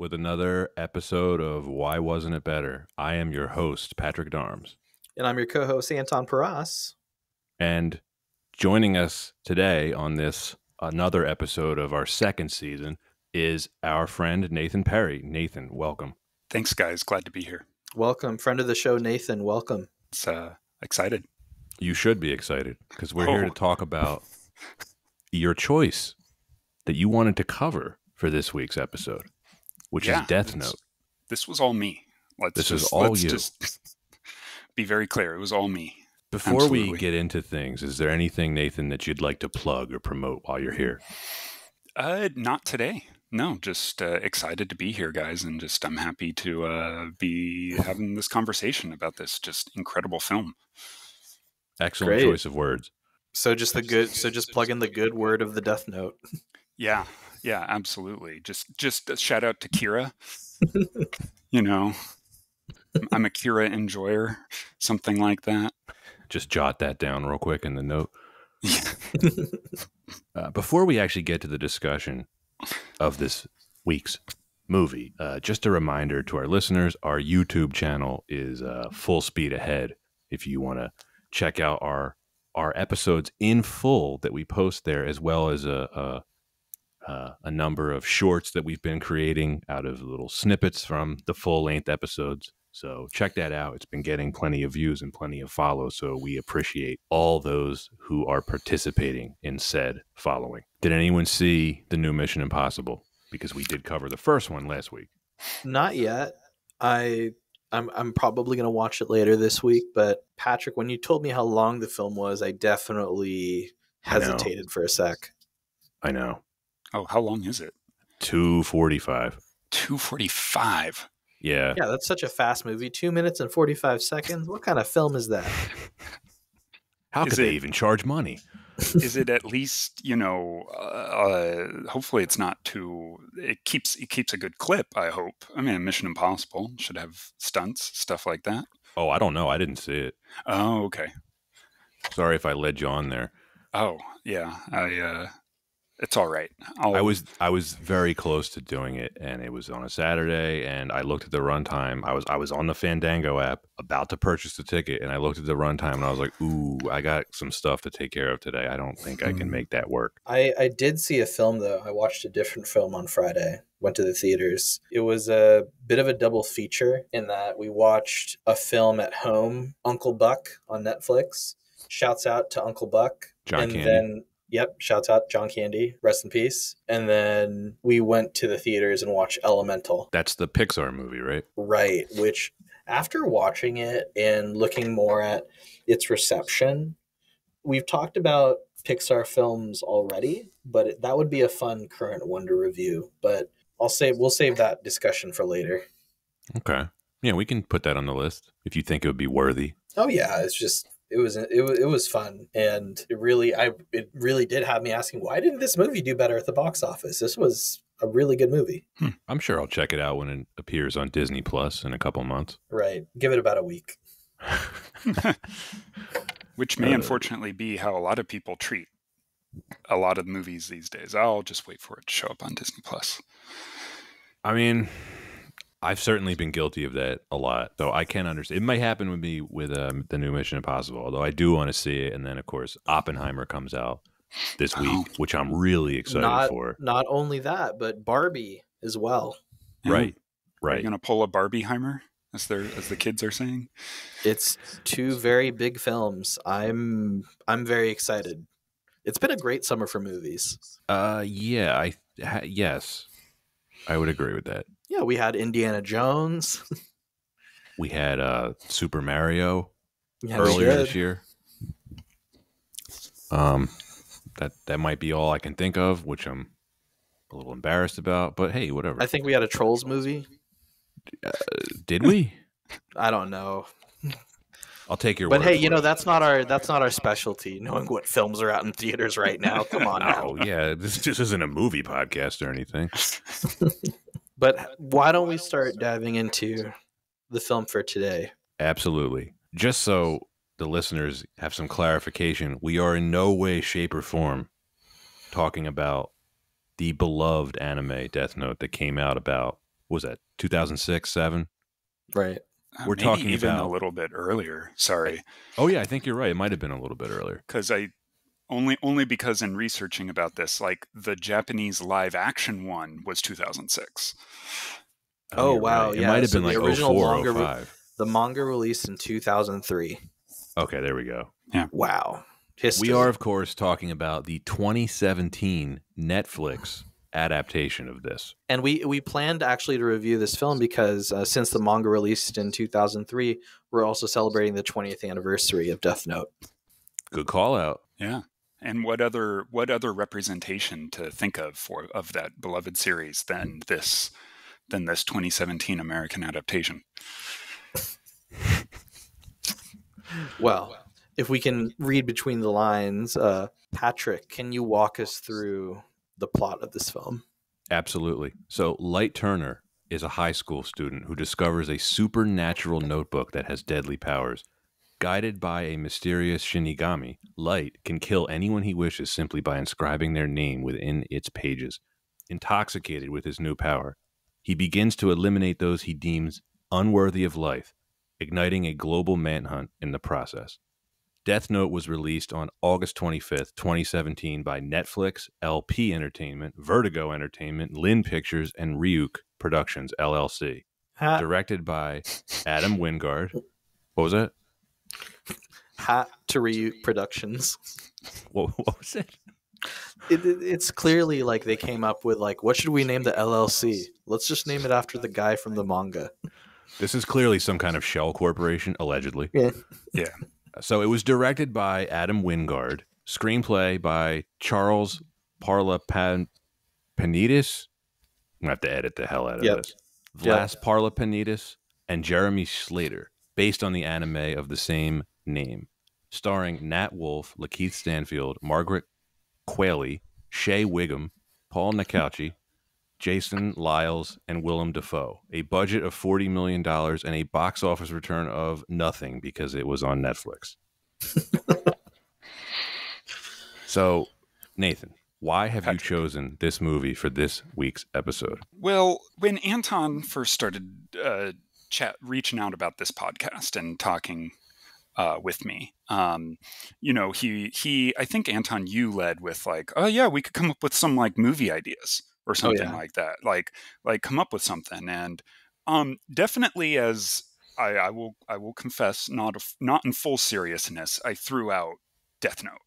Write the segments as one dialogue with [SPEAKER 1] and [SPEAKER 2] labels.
[SPEAKER 1] We're back with another episode of Why Wasn't It Better? I am your host, Patrick Darms.
[SPEAKER 2] And I'm your co host, Anton Paras.
[SPEAKER 1] And joining us today on this another episode of our second season is our friend Nathan Perry. Nathan, welcome.
[SPEAKER 3] Thanks, guys. Glad to be here.
[SPEAKER 2] Welcome. Friend of the show, Nathan. Welcome.
[SPEAKER 3] It's uh, excited.
[SPEAKER 1] You should be excited because we're oh. here to oh. talk about your choice that you wanted to cover for this week's episode, which yeah, is Death Note.
[SPEAKER 3] This was all me.
[SPEAKER 1] Let's this just, is all you.
[SPEAKER 3] Just be very clear. It was all me.
[SPEAKER 1] Before Absolutely. we get into things, is there anything, Nathan, that you'd like to plug or promote while you're here?
[SPEAKER 3] Uh, not today. No, just uh, excited to be here, guys, and just I'm happy to uh, be having this conversation about this just incredible film.
[SPEAKER 1] Excellent Great. choice of words.
[SPEAKER 2] So just the good. So just plug in the good word of the Death Note.
[SPEAKER 3] Yeah, yeah, absolutely. Just just a shout out to Kira. you know, I'm a Kira enjoyer, something like that.
[SPEAKER 1] Just jot that down real quick in the note. uh, before we actually get to the discussion of this week's movie, uh, just a reminder to our listeners: our YouTube channel is uh, full speed ahead. If you want to check out our our episodes in full that we post there, as well as a, a uh, a number of shorts that we've been creating out of little snippets from the full length episodes. So check that out. It's been getting plenty of views and plenty of follows. So we appreciate all those who are participating in said following. Did anyone see the new Mission Impossible? Because we did cover the first one last week.
[SPEAKER 2] Not yet. I I'm I'm probably gonna watch it later this week. But Patrick, when you told me how long the film was, I definitely hesitated I for a sec.
[SPEAKER 1] I know.
[SPEAKER 3] Oh, how long is it?
[SPEAKER 1] 245.
[SPEAKER 3] 245.
[SPEAKER 1] Yeah.
[SPEAKER 2] Yeah, that's such a fast movie. Two minutes and 45 seconds. What kind of film is that?
[SPEAKER 1] How could they even charge money?
[SPEAKER 3] is it at least you know? Uh, hopefully, it's not too. It keeps it keeps a good clip. I hope. I mean, Mission Impossible should have stunts, stuff like that.
[SPEAKER 1] Oh, I don't know. I didn't see it.
[SPEAKER 3] Oh, okay.
[SPEAKER 1] Sorry if I led you on there.
[SPEAKER 3] Oh, yeah. I uh, it's all right.
[SPEAKER 1] I'll... I was I was very close to doing it, and it was on a Saturday. And I looked at the runtime. I was I was on the Fandango app, about to purchase the ticket, and I looked at the runtime, and I was like, "Ooh, I got some stuff to take care of today. I don't think I can hmm. make that work."
[SPEAKER 2] I I did see a film though. I watched a different film on Friday. Went to the theaters. It was a bit of a double feature in that we watched a film at home, Uncle Buck on Netflix. Shouts out to Uncle Buck.
[SPEAKER 1] John and
[SPEAKER 2] Candy. then Yep, shouts out John Candy, rest in peace. And then we went to the theaters and watched Elemental.
[SPEAKER 1] That's the Pixar movie, right?
[SPEAKER 2] Right, which after watching it and looking more at its reception, we've talked about Pixar films already, but it, that would be a fun current wonder review. But I'll save we'll save that discussion for later.
[SPEAKER 1] Okay. Yeah, we can put that on the list if you think it would be worthy.
[SPEAKER 2] Oh yeah, it's just it was it was it was fun and it really I it really did have me asking why didn't this movie do better at the box office? This was a really good movie.
[SPEAKER 1] Hmm. I'm sure I'll check it out when it appears on Disney Plus in a couple months.
[SPEAKER 2] Right. Give it about a week.
[SPEAKER 3] Which may uh, unfortunately be how a lot of people treat a lot of movies these days. I'll just wait for it to show up on Disney Plus.
[SPEAKER 1] I mean, I've certainly been guilty of that a lot, so I can understand. It might happen with me with um, the new Mission Impossible, although I do want to see it. And then, of course, Oppenheimer comes out this week, oh. which I'm really excited
[SPEAKER 2] not,
[SPEAKER 1] for.
[SPEAKER 2] Not only that, but Barbie as well.
[SPEAKER 1] Right, right.
[SPEAKER 3] You're gonna pull a Barbieheimer, as they as the kids are saying.
[SPEAKER 2] It's two very big films. I'm I'm very excited. It's been a great summer for movies.
[SPEAKER 1] Uh, yeah, I ha, yes, I would agree with that.
[SPEAKER 2] Yeah, we had Indiana Jones.
[SPEAKER 1] we had uh, Super Mario yeah, earlier this year. Um, that that might be all I can think of, which I'm a little embarrassed about. But hey, whatever.
[SPEAKER 2] I think we had a Trolls movie.
[SPEAKER 1] Uh, did we?
[SPEAKER 2] I don't know.
[SPEAKER 1] I'll take your.
[SPEAKER 2] But hey, you know that's not our that's not our specialty. Knowing what films are out in theaters right now. Come on.
[SPEAKER 1] oh yeah, this just isn't a movie podcast or anything.
[SPEAKER 2] But why don't we start diving into the film for today?
[SPEAKER 1] Absolutely. Just so the listeners have some clarification, we are in no way, shape, or form talking about the beloved anime Death Note that came out about what was that 2006 7
[SPEAKER 2] Right.
[SPEAKER 3] Uh,
[SPEAKER 1] We're
[SPEAKER 3] maybe
[SPEAKER 1] talking
[SPEAKER 3] even
[SPEAKER 1] about-
[SPEAKER 3] a little bit earlier. Sorry,
[SPEAKER 1] oh yeah i think you're right it might have been a little bit earlier
[SPEAKER 3] because I only only because in researching about this, like the Japanese live action one was 2006.
[SPEAKER 2] Oh,
[SPEAKER 1] you're
[SPEAKER 2] wow,
[SPEAKER 1] right. it
[SPEAKER 2] yeah,
[SPEAKER 1] might have
[SPEAKER 2] so
[SPEAKER 1] been
[SPEAKER 2] the
[SPEAKER 1] like
[SPEAKER 2] original
[SPEAKER 1] 04
[SPEAKER 2] manga re-
[SPEAKER 1] 05
[SPEAKER 2] The manga released in 2003.
[SPEAKER 1] okay there we go Yeah.
[SPEAKER 2] Wow. History.
[SPEAKER 1] we are of course talking about the 2017 netflix adaptation of this
[SPEAKER 2] and we we planned actually to review this film because uh, since the manga released in 2003, we're also celebrating the 20th anniversary of Death Note.
[SPEAKER 1] good call out
[SPEAKER 3] Yeah. And what other what other representation to think of for of that beloved series than this than this 2017 American adaptation?
[SPEAKER 2] Well, if we can read between the lines, uh, Patrick, can you walk us through the plot of this film?
[SPEAKER 1] Absolutely. So, Light Turner is a high school student who discovers a supernatural notebook that has deadly powers. Guided by a mysterious Shinigami, Light can kill anyone he wishes simply by inscribing their name within its pages. Intoxicated with his new power, he begins to eliminate those he deems unworthy of life, igniting a global manhunt in the process. Death Note was released on August 25th, 2017 by Netflix, LP Entertainment, Vertigo Entertainment, Lin Pictures, and Ryuk Productions, LLC. Directed by Adam Wingard. What was that?
[SPEAKER 2] Hat to Ryuk Productions.
[SPEAKER 1] What, what was it?
[SPEAKER 2] It, it- it's clearly like they came up with like, what should we name the LLC? Let's just name it after the guy from the manga.
[SPEAKER 1] This is clearly some kind of shell corporation, allegedly.
[SPEAKER 2] Yeah.
[SPEAKER 3] Yeah.
[SPEAKER 1] So it was directed by Adam Wingard, screenplay by Charles Parla Pan- Panidis. I'm gonna have to edit the hell out of
[SPEAKER 2] Yep.
[SPEAKER 1] this. Vlas Parlapanides and Jeremy Slater, based on the anime of the same name, starring Nat Wolff, LaKeith Stanfield, Margaret Qualley, Shea Whigham, Paul Nakauchi, Jason Liles, and Willem Dafoe. A budget of $40 million and a box office return of nothing because it was on Netflix. so, Nathan, why have you chosen this movie for this week's episode?
[SPEAKER 3] Well, when Anton first started uh, chat reaching out about this podcast and talking uh, with me, um, you know, he he I think Anton you led with like, oh yeah, we could come up with some like movie ideas or something
[SPEAKER 2] yeah.
[SPEAKER 3] like that, like like come up with something, and um, definitely as I, I will I will confess, not a, not in full seriousness, I threw out Death Note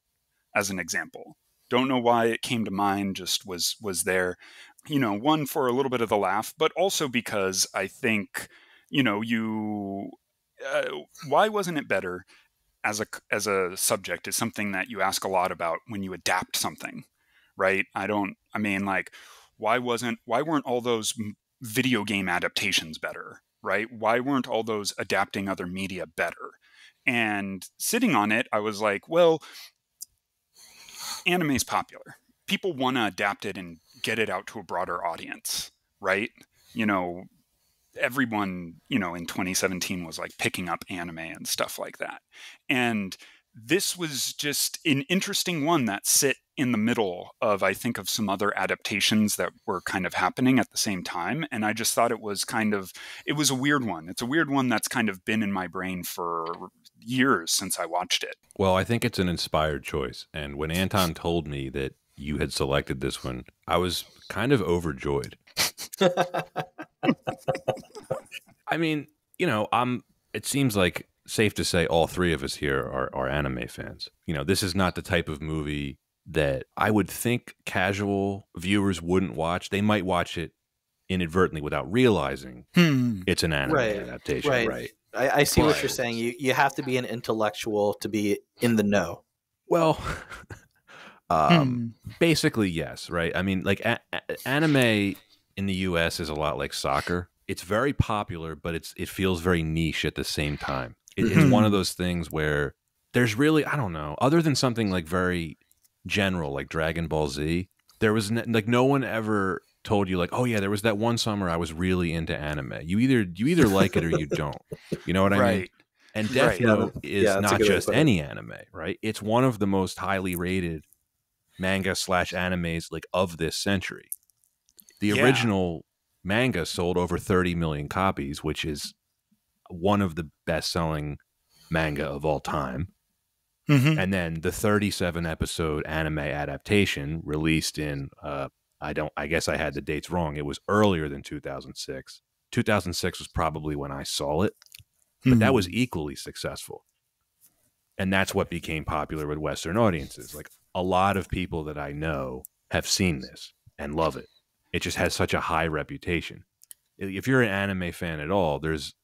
[SPEAKER 3] as an example. Don't know why it came to mind. Just was was there you know, one for a little bit of the laugh, but also because I think, you know, you, uh, why wasn't it better as a as a subject is something that you ask a lot about when you adapt something, right? I don't, I mean, like, why wasn't, why weren't all those video game adaptations better, right? Why weren't all those adapting other media better? And sitting on it, I was like, well, anime is popular. People want to adapt it and get it out to a broader audience, right? You know, everyone, you know, in 2017 was like picking up anime and stuff like that. And this was just an interesting one that sit in the middle of I think of some other adaptations that were kind of happening at the same time and I just thought it was kind of it was a weird one. It's a weird one that's kind of been in my brain for years since I watched it.
[SPEAKER 1] Well, I think it's an inspired choice. And when Anton told me that you had selected this one, I was kind of overjoyed. I mean, you know, I'm it seems like safe to say all three of us here are, are anime fans. You know, this is not the type of movie that I would think casual viewers wouldn't watch. They might watch it inadvertently without realizing it's an anime
[SPEAKER 2] Right,
[SPEAKER 1] adaptation.
[SPEAKER 2] right.
[SPEAKER 1] right.
[SPEAKER 2] I, I see what you're saying. You you have to be an intellectual to be in the know.
[SPEAKER 1] Well, um, basically, yes, right? I mean, like a- a- anime in the U.S. is a lot like soccer. It's very popular, but it's it feels very niche at the same time. It, it's one of mm-hmm. those things where there's really I don't know, other than something like very general like Dragon Ball Z. There was n- like no one ever told you like, oh yeah, there was that one summer I was really into anime. You either you either like it or you don't. You know what I mean? And Death
[SPEAKER 3] Right.
[SPEAKER 1] Note
[SPEAKER 2] Yeah,
[SPEAKER 1] is
[SPEAKER 2] yeah,
[SPEAKER 1] not
[SPEAKER 2] good way to
[SPEAKER 1] just
[SPEAKER 2] put
[SPEAKER 1] any anime, right? It's one of the most highly rated manga slash animes like of this century. The
[SPEAKER 3] Yeah.
[SPEAKER 1] original manga sold over 30 million copies, which is one of the best selling manga of all time.
[SPEAKER 3] Mhm.
[SPEAKER 1] And then the 37 episode anime adaptation released in uh I don't I guess I had the dates wrong. It was earlier than 2006. 2006 was probably when I saw it, but that was equally successful. And that's what became popular with western audiences. Like a lot of people that I know have seen this and love it. It just has such a high reputation. If you're an anime fan at all, there's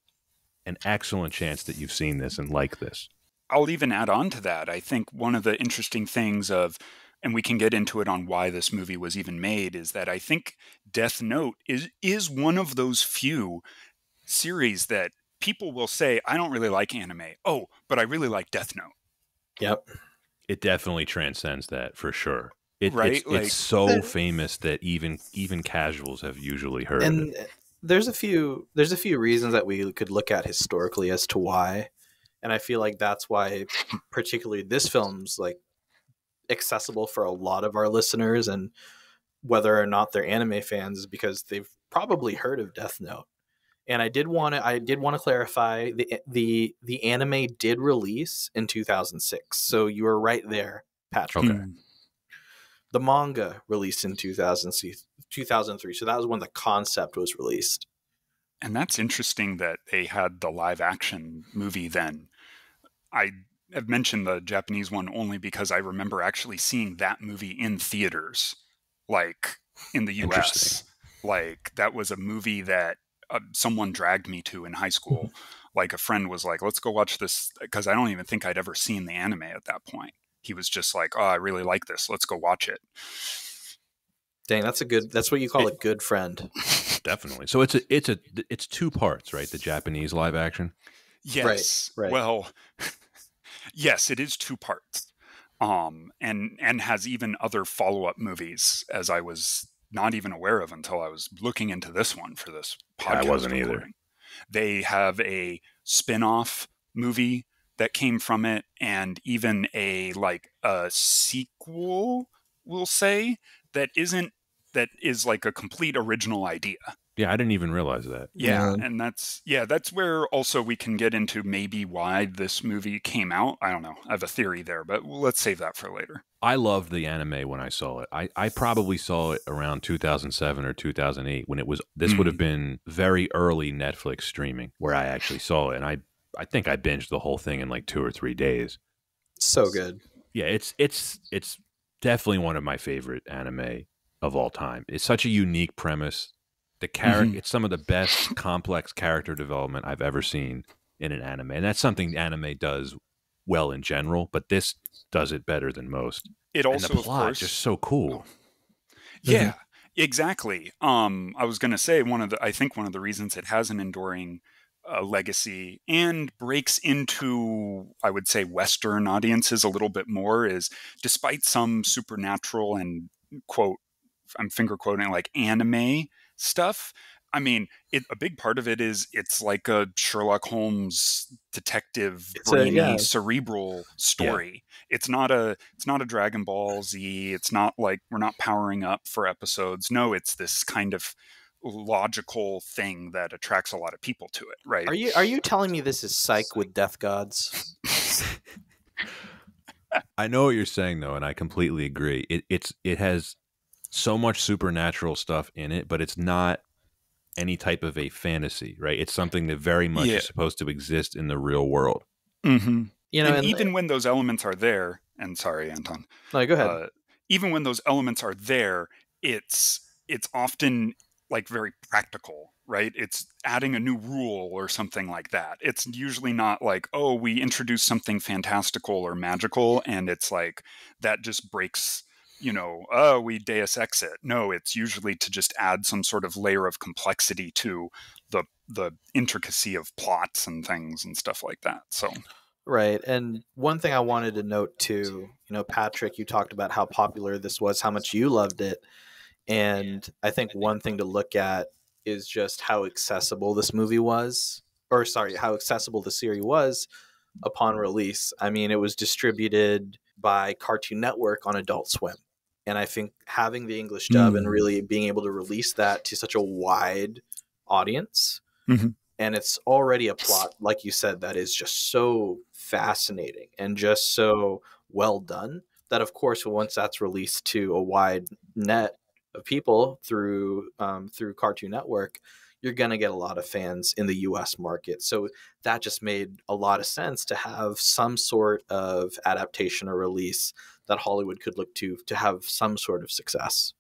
[SPEAKER 1] an excellent chance that you've seen this and like this.
[SPEAKER 3] I'll even add on to that. I think one of the interesting things of, and we can get into it on why this movie was even made, is that I think Death Note is is one of those few series that people will say, I don't really like anime. Oh, but I really like Death Note.
[SPEAKER 2] Yep.
[SPEAKER 1] It definitely transcends that for sure. It,
[SPEAKER 3] Right,
[SPEAKER 1] It's,
[SPEAKER 3] like-
[SPEAKER 1] it's so
[SPEAKER 2] There-
[SPEAKER 1] famous that even even casuals have usually heard of
[SPEAKER 2] and
[SPEAKER 1] it.
[SPEAKER 2] there's a few there's a few reasons that we could look at historically as to why. And i feel like that's why particularly this film's like accessible for a lot of our listeners and whether or not they're anime fans is because they've probably heard of death note. And i did want to i did want to clarify the the the anime did release in 2006 so you were right there patrick.
[SPEAKER 1] Okay.
[SPEAKER 3] Hmm.
[SPEAKER 2] The manga released in 2000, 2003 so that was when the concept was released
[SPEAKER 3] And that's interesting that they had the live action movie then. I have mentioned the Japanese one only because I remember actually seeing that movie in theaters, like in the US. Like that was a movie that uh, someone dragged me to in high school. like a friend was like, let's go watch this because I don't even think I'd ever seen the anime at that point. He was just like, oh, I really like this. Let's go watch it.
[SPEAKER 2] Dang, that's a good. That's what you call a good friend.
[SPEAKER 1] Definitely. So it's a it's a it's two parts, right? The Japanese live action.
[SPEAKER 3] Yes.
[SPEAKER 2] right.
[SPEAKER 3] Well, yes, it is two parts. Um, and and has even other follow up movies, as I was not even aware of until I was looking into this one for this podcast.
[SPEAKER 1] I
[SPEAKER 3] podcast.
[SPEAKER 1] wasn't either.
[SPEAKER 3] They have a spin off movie that came from it, and even a like a sequel, we'll say that isn't that is like a complete original idea.
[SPEAKER 1] Yeah, I didn't even realize that.
[SPEAKER 3] Yeah,
[SPEAKER 2] Yeah.
[SPEAKER 3] and that's yeah, that's where also we can get into maybe why this movie came out. I don't know. I have a theory there, but let's save that for later.
[SPEAKER 1] I loved the anime when I saw it. I, I probably saw it around 2007 or 2008 when it was this would have hmm. been very early Netflix streaming where I actually saw it and I I think I binged the whole thing in like 2 or 3 days.
[SPEAKER 2] So good.
[SPEAKER 1] Yeah, it's it's it's definitely one of my favorite anime of all time. It's such a unique premise. The character
[SPEAKER 3] Mhm.
[SPEAKER 1] it's some of the best complex character development I've ever seen in an anime. And that's something anime does well in general, but this does it better than most.
[SPEAKER 3] It
[SPEAKER 1] and
[SPEAKER 3] also,
[SPEAKER 1] the
[SPEAKER 3] of
[SPEAKER 1] plot
[SPEAKER 3] course,
[SPEAKER 1] just so cool.
[SPEAKER 3] yeah, exactly. Um, I was going to say one of the I think one of the reasons it has an enduring uh, legacy and breaks into I would say Western audiences a little bit more is despite some supernatural and quote I'm finger quoting like anime stuff. I mean, it, a big part of it is it's like a Sherlock Holmes detective,
[SPEAKER 2] It's a-
[SPEAKER 3] brainy,
[SPEAKER 2] yeah.
[SPEAKER 3] cerebral story. It's not a it's not a Dragon Ball Z. It's not like we're not powering up for episodes. No, it's this kind of logical thing that attracts a lot of people to it, right?
[SPEAKER 2] Are you are you telling me this is Psych with Death Gods?
[SPEAKER 1] I know what you're saying though, and I completely agree. It it's it has so much supernatural stuff in it, but it's not any type of a fantasy, right? It's something that very much
[SPEAKER 3] Yeah.
[SPEAKER 1] is supposed to exist in the real world.
[SPEAKER 3] mm-hmm.
[SPEAKER 2] You know,
[SPEAKER 3] and
[SPEAKER 2] and
[SPEAKER 3] even when those elements are there, and sorry, Anton,
[SPEAKER 2] no, go ahead.
[SPEAKER 3] uh, even when those elements are there, it's it's often like very practical, right? It's adding a new rule or something like that. It's usually not like, oh, we introduce something fantastical or magical, and it's like that just breaks. You know, oh, we Deus Ex it. No, it's usually to just add some sort of layer of complexity to the the intricacy of plots and things and stuff like that. So,
[SPEAKER 2] Right. And one thing I wanted to note too, you know, Patrick, you talked about how popular this was, how much you loved it. And I think one thing to look at is just how accessible this movie was, or sorry, how accessible the series was upon release. I mean, it was distributed by Cartoon Network on Adult Swim. And I think having the English dub and
[SPEAKER 3] Mm.
[SPEAKER 2] really being able to release that to such a wide audience,
[SPEAKER 3] Mhm.
[SPEAKER 2] and it's already a plot, like you said, that is just so fascinating and just so well done that, of course, once that's released to a wide net of people through um, through Cartoon Network, you're going to get a lot of fans in the U.S. market. So that just made a lot of sense to have some sort of adaptation or release that Hollywood could look to to have some sort of success.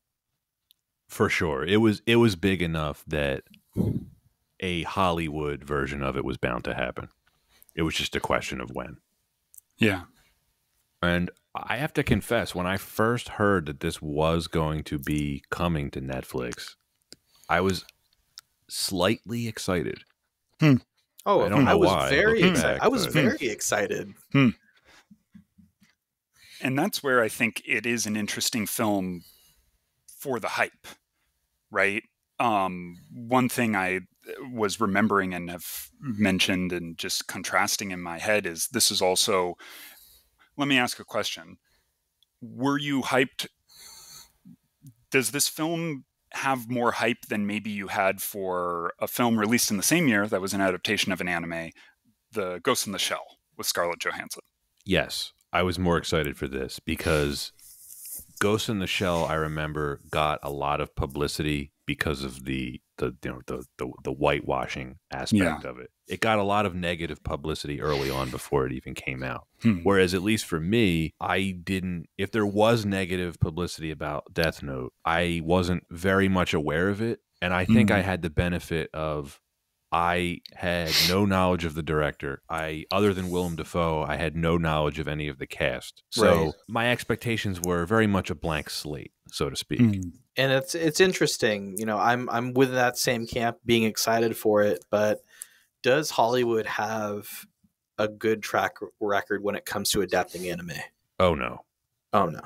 [SPEAKER 1] For sure. It was it was big enough that a Hollywood version of it was bound to happen. It was just a question of when.
[SPEAKER 3] Yeah.
[SPEAKER 1] And I have to confess, when I first heard that this was going to be coming to Netflix, I was slightly excited. Hmm.
[SPEAKER 2] Oh,
[SPEAKER 1] I don't hmm.
[SPEAKER 2] I
[SPEAKER 1] know
[SPEAKER 2] was
[SPEAKER 1] why,
[SPEAKER 2] very excited.
[SPEAKER 1] back,
[SPEAKER 2] I was
[SPEAKER 1] but-
[SPEAKER 2] very excited. Hmm.
[SPEAKER 3] and that's where I think it is an interesting film for the hype, right? Um, one thing I uh, was remembering and have mentioned and just contrasting in my head is this is also. Let me ask a question: Were you hyped? Does this film have more hype than maybe you had for a film released in the same year that was an adaptation of an anime, The Ghost in the Shell with Scarlett Johansson?
[SPEAKER 1] Yes, I was more excited for this because Ghost in the Shell, I remember, got a lot of publicity because of the the you know the the, the whitewashing aspect of it. It got a lot of negative publicity early on before it even came out.
[SPEAKER 3] Hmm.
[SPEAKER 1] Whereas at least for me, I didn't if there was negative publicity about Death Note, I wasn't very much aware of it. And I think
[SPEAKER 3] Hmm.
[SPEAKER 1] I had the benefit of I had no knowledge of the director. I other than Willem Dafoe, I had no knowledge of any of the cast. So
[SPEAKER 2] Right.
[SPEAKER 1] my expectations were very much a blank slate, so to speak.
[SPEAKER 3] Hmm.
[SPEAKER 2] and it's it's interesting you know i'm i'm with that same camp being excited for it but does hollywood have a good track record when it comes to adapting anime
[SPEAKER 1] Oh no.
[SPEAKER 2] oh no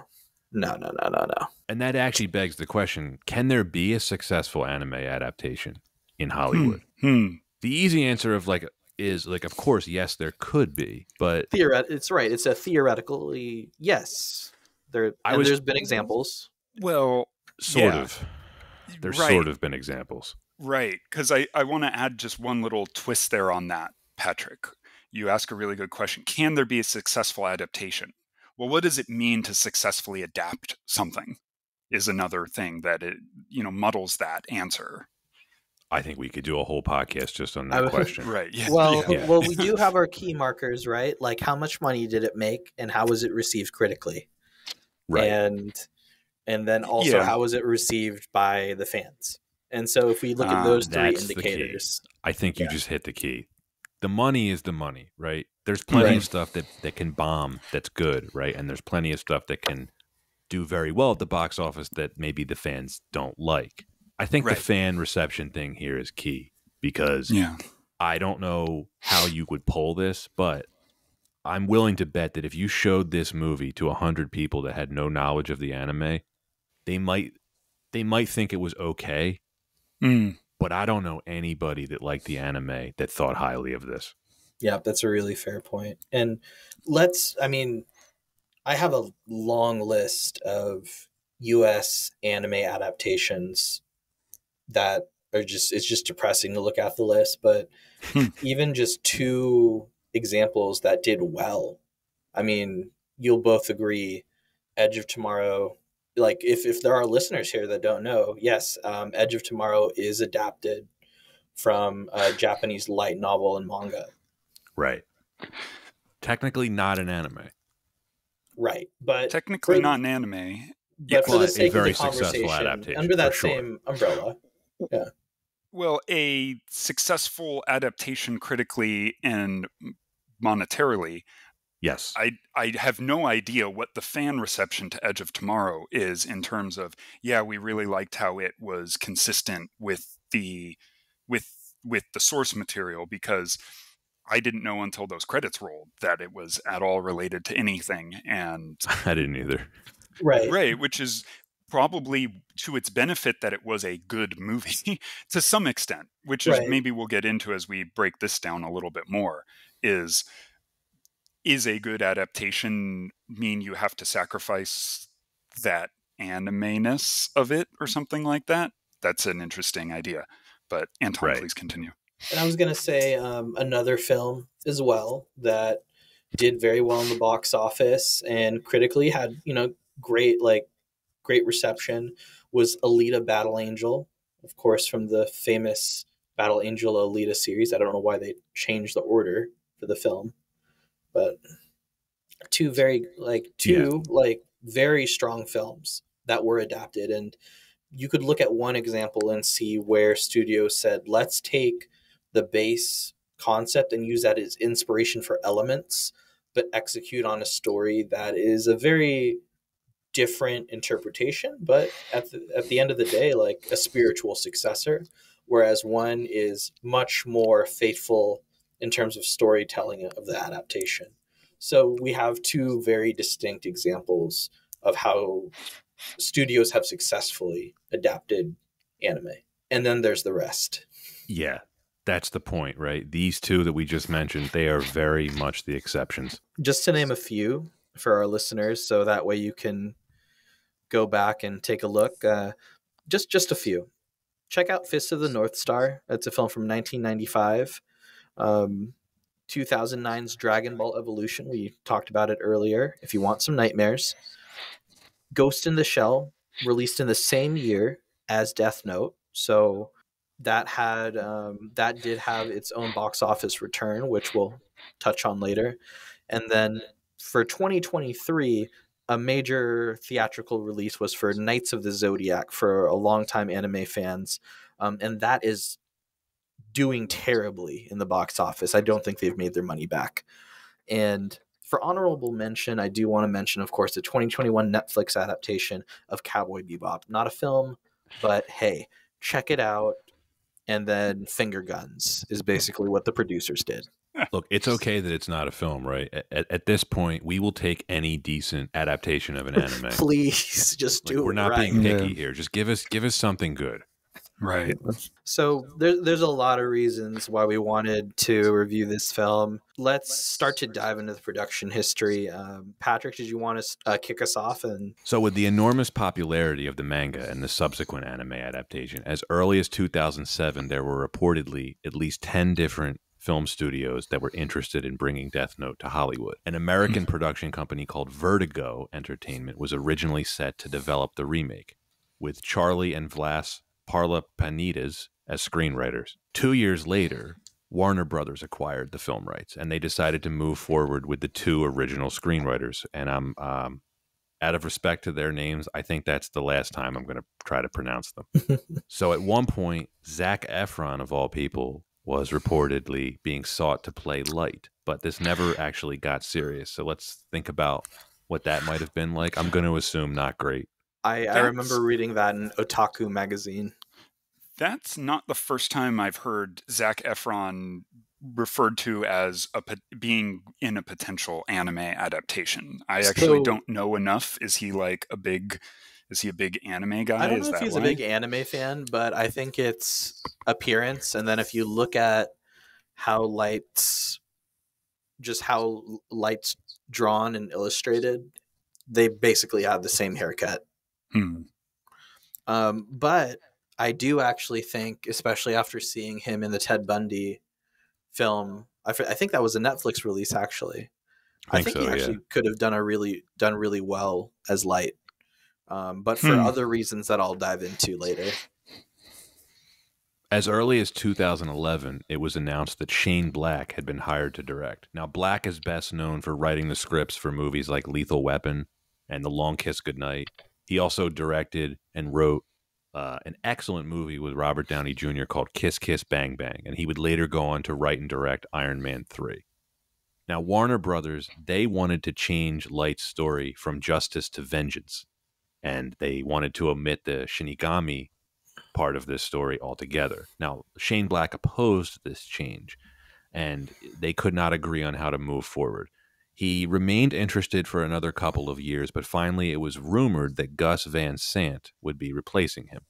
[SPEAKER 2] no no no no no
[SPEAKER 1] And that actually begs the question, can there be a successful anime adaptation in Hollywood?
[SPEAKER 3] Hmm.
[SPEAKER 1] The easy answer of like is like of course yes there could be, but
[SPEAKER 2] Theoret- it's right it's a theoretically yes there
[SPEAKER 1] I
[SPEAKER 2] and
[SPEAKER 1] was-
[SPEAKER 2] there's been examples
[SPEAKER 3] Well,
[SPEAKER 1] sort
[SPEAKER 3] Yeah.
[SPEAKER 1] of there's
[SPEAKER 3] right,
[SPEAKER 1] sort of been examples.
[SPEAKER 3] right. Because I, I want to add just one little twist there on that, Patrick. You ask a really good question. Can there be a successful adaptation? Well, what does it mean to successfully adapt something? Is another thing that it you know muddles that answer.
[SPEAKER 1] I think we could do a whole podcast just on that
[SPEAKER 2] was-
[SPEAKER 1] question.
[SPEAKER 3] Right. Yeah.
[SPEAKER 2] well
[SPEAKER 3] yeah.
[SPEAKER 1] Yeah.
[SPEAKER 2] well we do have our key markers right like how much money did it make and how was it received critically
[SPEAKER 1] Right.
[SPEAKER 2] and and then also
[SPEAKER 3] Yeah.
[SPEAKER 2] how was it received by the fans and so if we look at
[SPEAKER 3] Ah,
[SPEAKER 2] those three
[SPEAKER 1] that's the key.
[SPEAKER 2] indicators
[SPEAKER 1] I think you
[SPEAKER 2] Yeah.
[SPEAKER 1] just hit the key. The money is the money, right? There's plenty
[SPEAKER 2] Right.
[SPEAKER 1] of stuff that, that can bomb that's good, right? And there's plenty of stuff that can do very well at the box office that maybe the fans don't like. I think
[SPEAKER 3] Right.
[SPEAKER 1] the fan reception thing here is key because
[SPEAKER 3] yeah.
[SPEAKER 1] I don't know how you would pull this, but I'm willing to bet that if you showed this movie to 100 people that had no knowledge of the anime, they might they might think it was okay,
[SPEAKER 3] Mm.
[SPEAKER 1] but I don't know anybody that liked the anime that thought highly of this.
[SPEAKER 2] yeah that's a really fair point and let's i mean i have a long list of us anime adaptations that are just it's just depressing to look at the list but
[SPEAKER 3] Hmm.
[SPEAKER 2] even just two examples that did well i mean you'll both agree edge of tomorrow like if, if there are listeners here that don't know yes um, edge of tomorrow is adapted from a japanese light novel and manga
[SPEAKER 1] Right. Technically not an anime.
[SPEAKER 2] right but
[SPEAKER 3] Technically
[SPEAKER 2] for-
[SPEAKER 3] not an anime.
[SPEAKER 2] but for
[SPEAKER 1] but
[SPEAKER 2] the
[SPEAKER 1] a
[SPEAKER 2] sake of the
[SPEAKER 1] successful
[SPEAKER 2] conversation
[SPEAKER 1] adaptation,
[SPEAKER 2] under that
[SPEAKER 1] sure.
[SPEAKER 2] same umbrella Yeah.
[SPEAKER 3] Well, a successful adaptation critically and monetarily
[SPEAKER 1] Yes.
[SPEAKER 3] I I have no idea what the fan reception to Edge of Tomorrow is in terms of yeah we really liked how it was consistent with the with with the source material because I didn't know until those credits rolled that it was at all related to anything and
[SPEAKER 1] I didn't either.
[SPEAKER 2] right
[SPEAKER 3] right which is probably to its benefit that it was a good movie to some extent which is maybe we'll get into as we break this down a little bit more is is a good adaptation mean you have to sacrifice that anime-ness of it or something like that. That's an interesting idea. But Anton,
[SPEAKER 1] Right.
[SPEAKER 3] please continue.
[SPEAKER 2] And I was going to say um, another film as well that did very well in the box office and critically had, you know, great, like, great reception was Alita Battle Angel, of course, from the famous Battle Angel Alita series. I don't know why they changed the order for the film, but two very, like, two, like, very strong films that were adapted. And you could look at one example and see where studios said, let's take the base concept and use that as inspiration for elements, but execute on a story that is a very different interpretation, but at the, at the end of the day, like a spiritual successor, whereas one is much more faithful in terms of storytelling of the adaptation. So we have two very distinct examples of how studios have successfully adapted anime. And then there's the rest.
[SPEAKER 1] Yeah, that's the point, right? These two that we just mentioned, they are very much the exceptions.
[SPEAKER 2] just to name a few for our listeners so that way you can go back and take a look uh, just just a few check out fist of the north star that's a film from 1995 um, 2009's dragon ball evolution we talked about it earlier if you want some nightmares ghost in the shell released in the same year as death note so that had um, that did have its own box office return which we'll touch on later and then for 2023, a major theatrical release was for Knights of the Zodiac for a longtime anime fans. Um, and that is doing terribly in the box office. I don't think they've made their money back. And for honorable mention, I do want to mention, of course, the 2021 Netflix adaptation of Cowboy Bebop. Not a film, but hey, check it out. And then Finger Guns is basically what the producers did.
[SPEAKER 1] Look, it's okay that it's not a film, right? At, at this point, we will take any decent adaptation of an anime.
[SPEAKER 2] Please just
[SPEAKER 1] Like,
[SPEAKER 2] do
[SPEAKER 1] we're not
[SPEAKER 2] right.
[SPEAKER 1] being picky
[SPEAKER 4] Yeah.
[SPEAKER 1] here. Just give us give us something good.
[SPEAKER 3] Right.
[SPEAKER 2] So there, there's a lot of reasons why we wanted to review this film. Let's start to dive into the production history. Um, Patrick, did you want to uh, kick us off? And
[SPEAKER 1] So, with the enormous popularity of the manga and the subsequent anime adaptation, as early as 2007, there were reportedly at least 10 different film studios that were interested in bringing Death Note to Hollywood. An American production company called Vertigo Entertainment was originally set to develop the remake, with Charlie and Vlas Parlapanides as screenwriters. Two years later, Warner Brothers acquired the film rights, and they decided to move forward with the two original screenwriters. And I'm um, out of respect to their names, I think that's the last time I'm going to try to pronounce them. so at one point, Zac Efron, of all people, was reportedly being sought to play Light, but this never actually got serious. So let's think about what that might have been like. I'm going to assume not great.
[SPEAKER 2] I, I remember reading that in Otaku magazine.
[SPEAKER 3] That's not the first time I've heard Zac Efron referred to as a being in a potential anime adaptation. I actually
[SPEAKER 2] So-
[SPEAKER 3] don't know enough. Is he like a big? Is he a big anime guy?
[SPEAKER 2] I don't
[SPEAKER 3] Is
[SPEAKER 2] know if
[SPEAKER 3] that
[SPEAKER 2] he's
[SPEAKER 3] why?
[SPEAKER 2] a big anime fan, but I think it's appearance. And then if you look at how lights, just how lights drawn and illustrated, they basically have the same haircut.
[SPEAKER 3] Hmm.
[SPEAKER 2] Um, but I do actually think, especially after seeing him in the Ted Bundy film, I, f- I think that was a Netflix release. Actually, I
[SPEAKER 1] Think
[SPEAKER 2] think,
[SPEAKER 1] so,
[SPEAKER 2] he
[SPEAKER 1] yeah.
[SPEAKER 2] actually could have done a really done really well as Light, um, but for
[SPEAKER 3] Hmm.
[SPEAKER 2] other reasons that I'll dive into later.
[SPEAKER 1] As early as 2011, it was announced that Shane Black had been hired to direct. Now, Black is best known for writing the scripts for movies like Lethal Weapon and The Long Kiss Goodnight. He also directed and wrote uh, an excellent movie with Robert Downey Jr. called Kiss Kiss Bang Bang, and he would later go on to write and direct Iron Man 3. Now, Warner Brothers, they wanted to change Light's story from justice to vengeance, and they wanted to omit the Shinigami part of this story altogether. Now, Shane Black opposed this change, and they could not agree on how to move forward. He remained interested for another couple of years, but finally it was rumored that Gus Van Sant would be replacing him.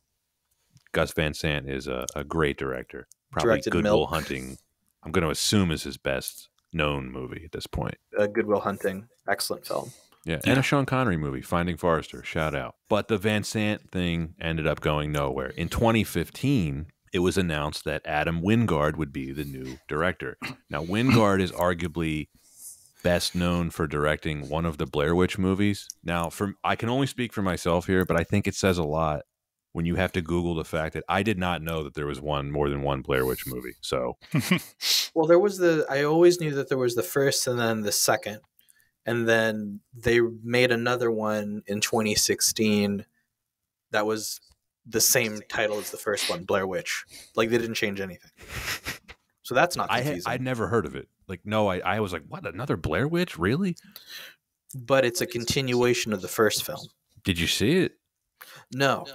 [SPEAKER 1] Gus Van Sant is a, a great director. Probably
[SPEAKER 2] Directed
[SPEAKER 1] Good Will
[SPEAKER 2] Milk.
[SPEAKER 1] Hunting, I'm going to assume is his best known movie at this point.
[SPEAKER 2] Uh, Goodwill Hunting, excellent film.
[SPEAKER 1] Yeah, and a Sean Connery movie, Finding Forrester. Shout out. But the Van Sant thing ended up going nowhere. In 2015, it was announced that Adam Wingard would be the new director. Now, Wingard is arguably best known for directing one of the Blair Witch movies. Now, from I can only speak for myself here, but I think it says a lot when you have to Google the fact that I did not know that there was one more than one Blair Witch movie. So,
[SPEAKER 2] Well, there was the. I always knew that there was the first and then the second, and then they made another one in 2016 that was the same title as the first one, Blair Witch. Like they didn't change anything. So that's not
[SPEAKER 1] I had. I'd never heard of it. Like, no, I, I was like, what? Another Blair Witch? Really?
[SPEAKER 2] but it's a continuation of the first film.
[SPEAKER 1] Did you see it,
[SPEAKER 2] No,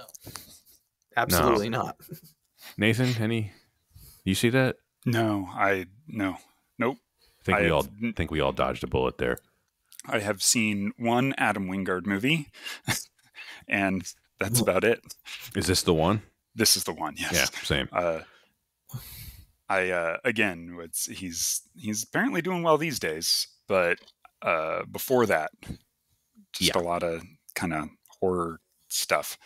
[SPEAKER 2] absolutely not.
[SPEAKER 1] Nathan? Any? You see that?
[SPEAKER 3] No, I no, nope.
[SPEAKER 1] I think
[SPEAKER 3] I
[SPEAKER 1] we all
[SPEAKER 3] have-
[SPEAKER 1] think we all dodged a bullet there.
[SPEAKER 3] I have seen one Adam Wingard movie, and that's about it.
[SPEAKER 1] Is this the one?
[SPEAKER 3] This is the one. Yes.
[SPEAKER 1] Yeah, same.
[SPEAKER 3] Uh, I uh, again, he's he's apparently doing well these days, but uh, before that, just a lot of kind of horror stuff.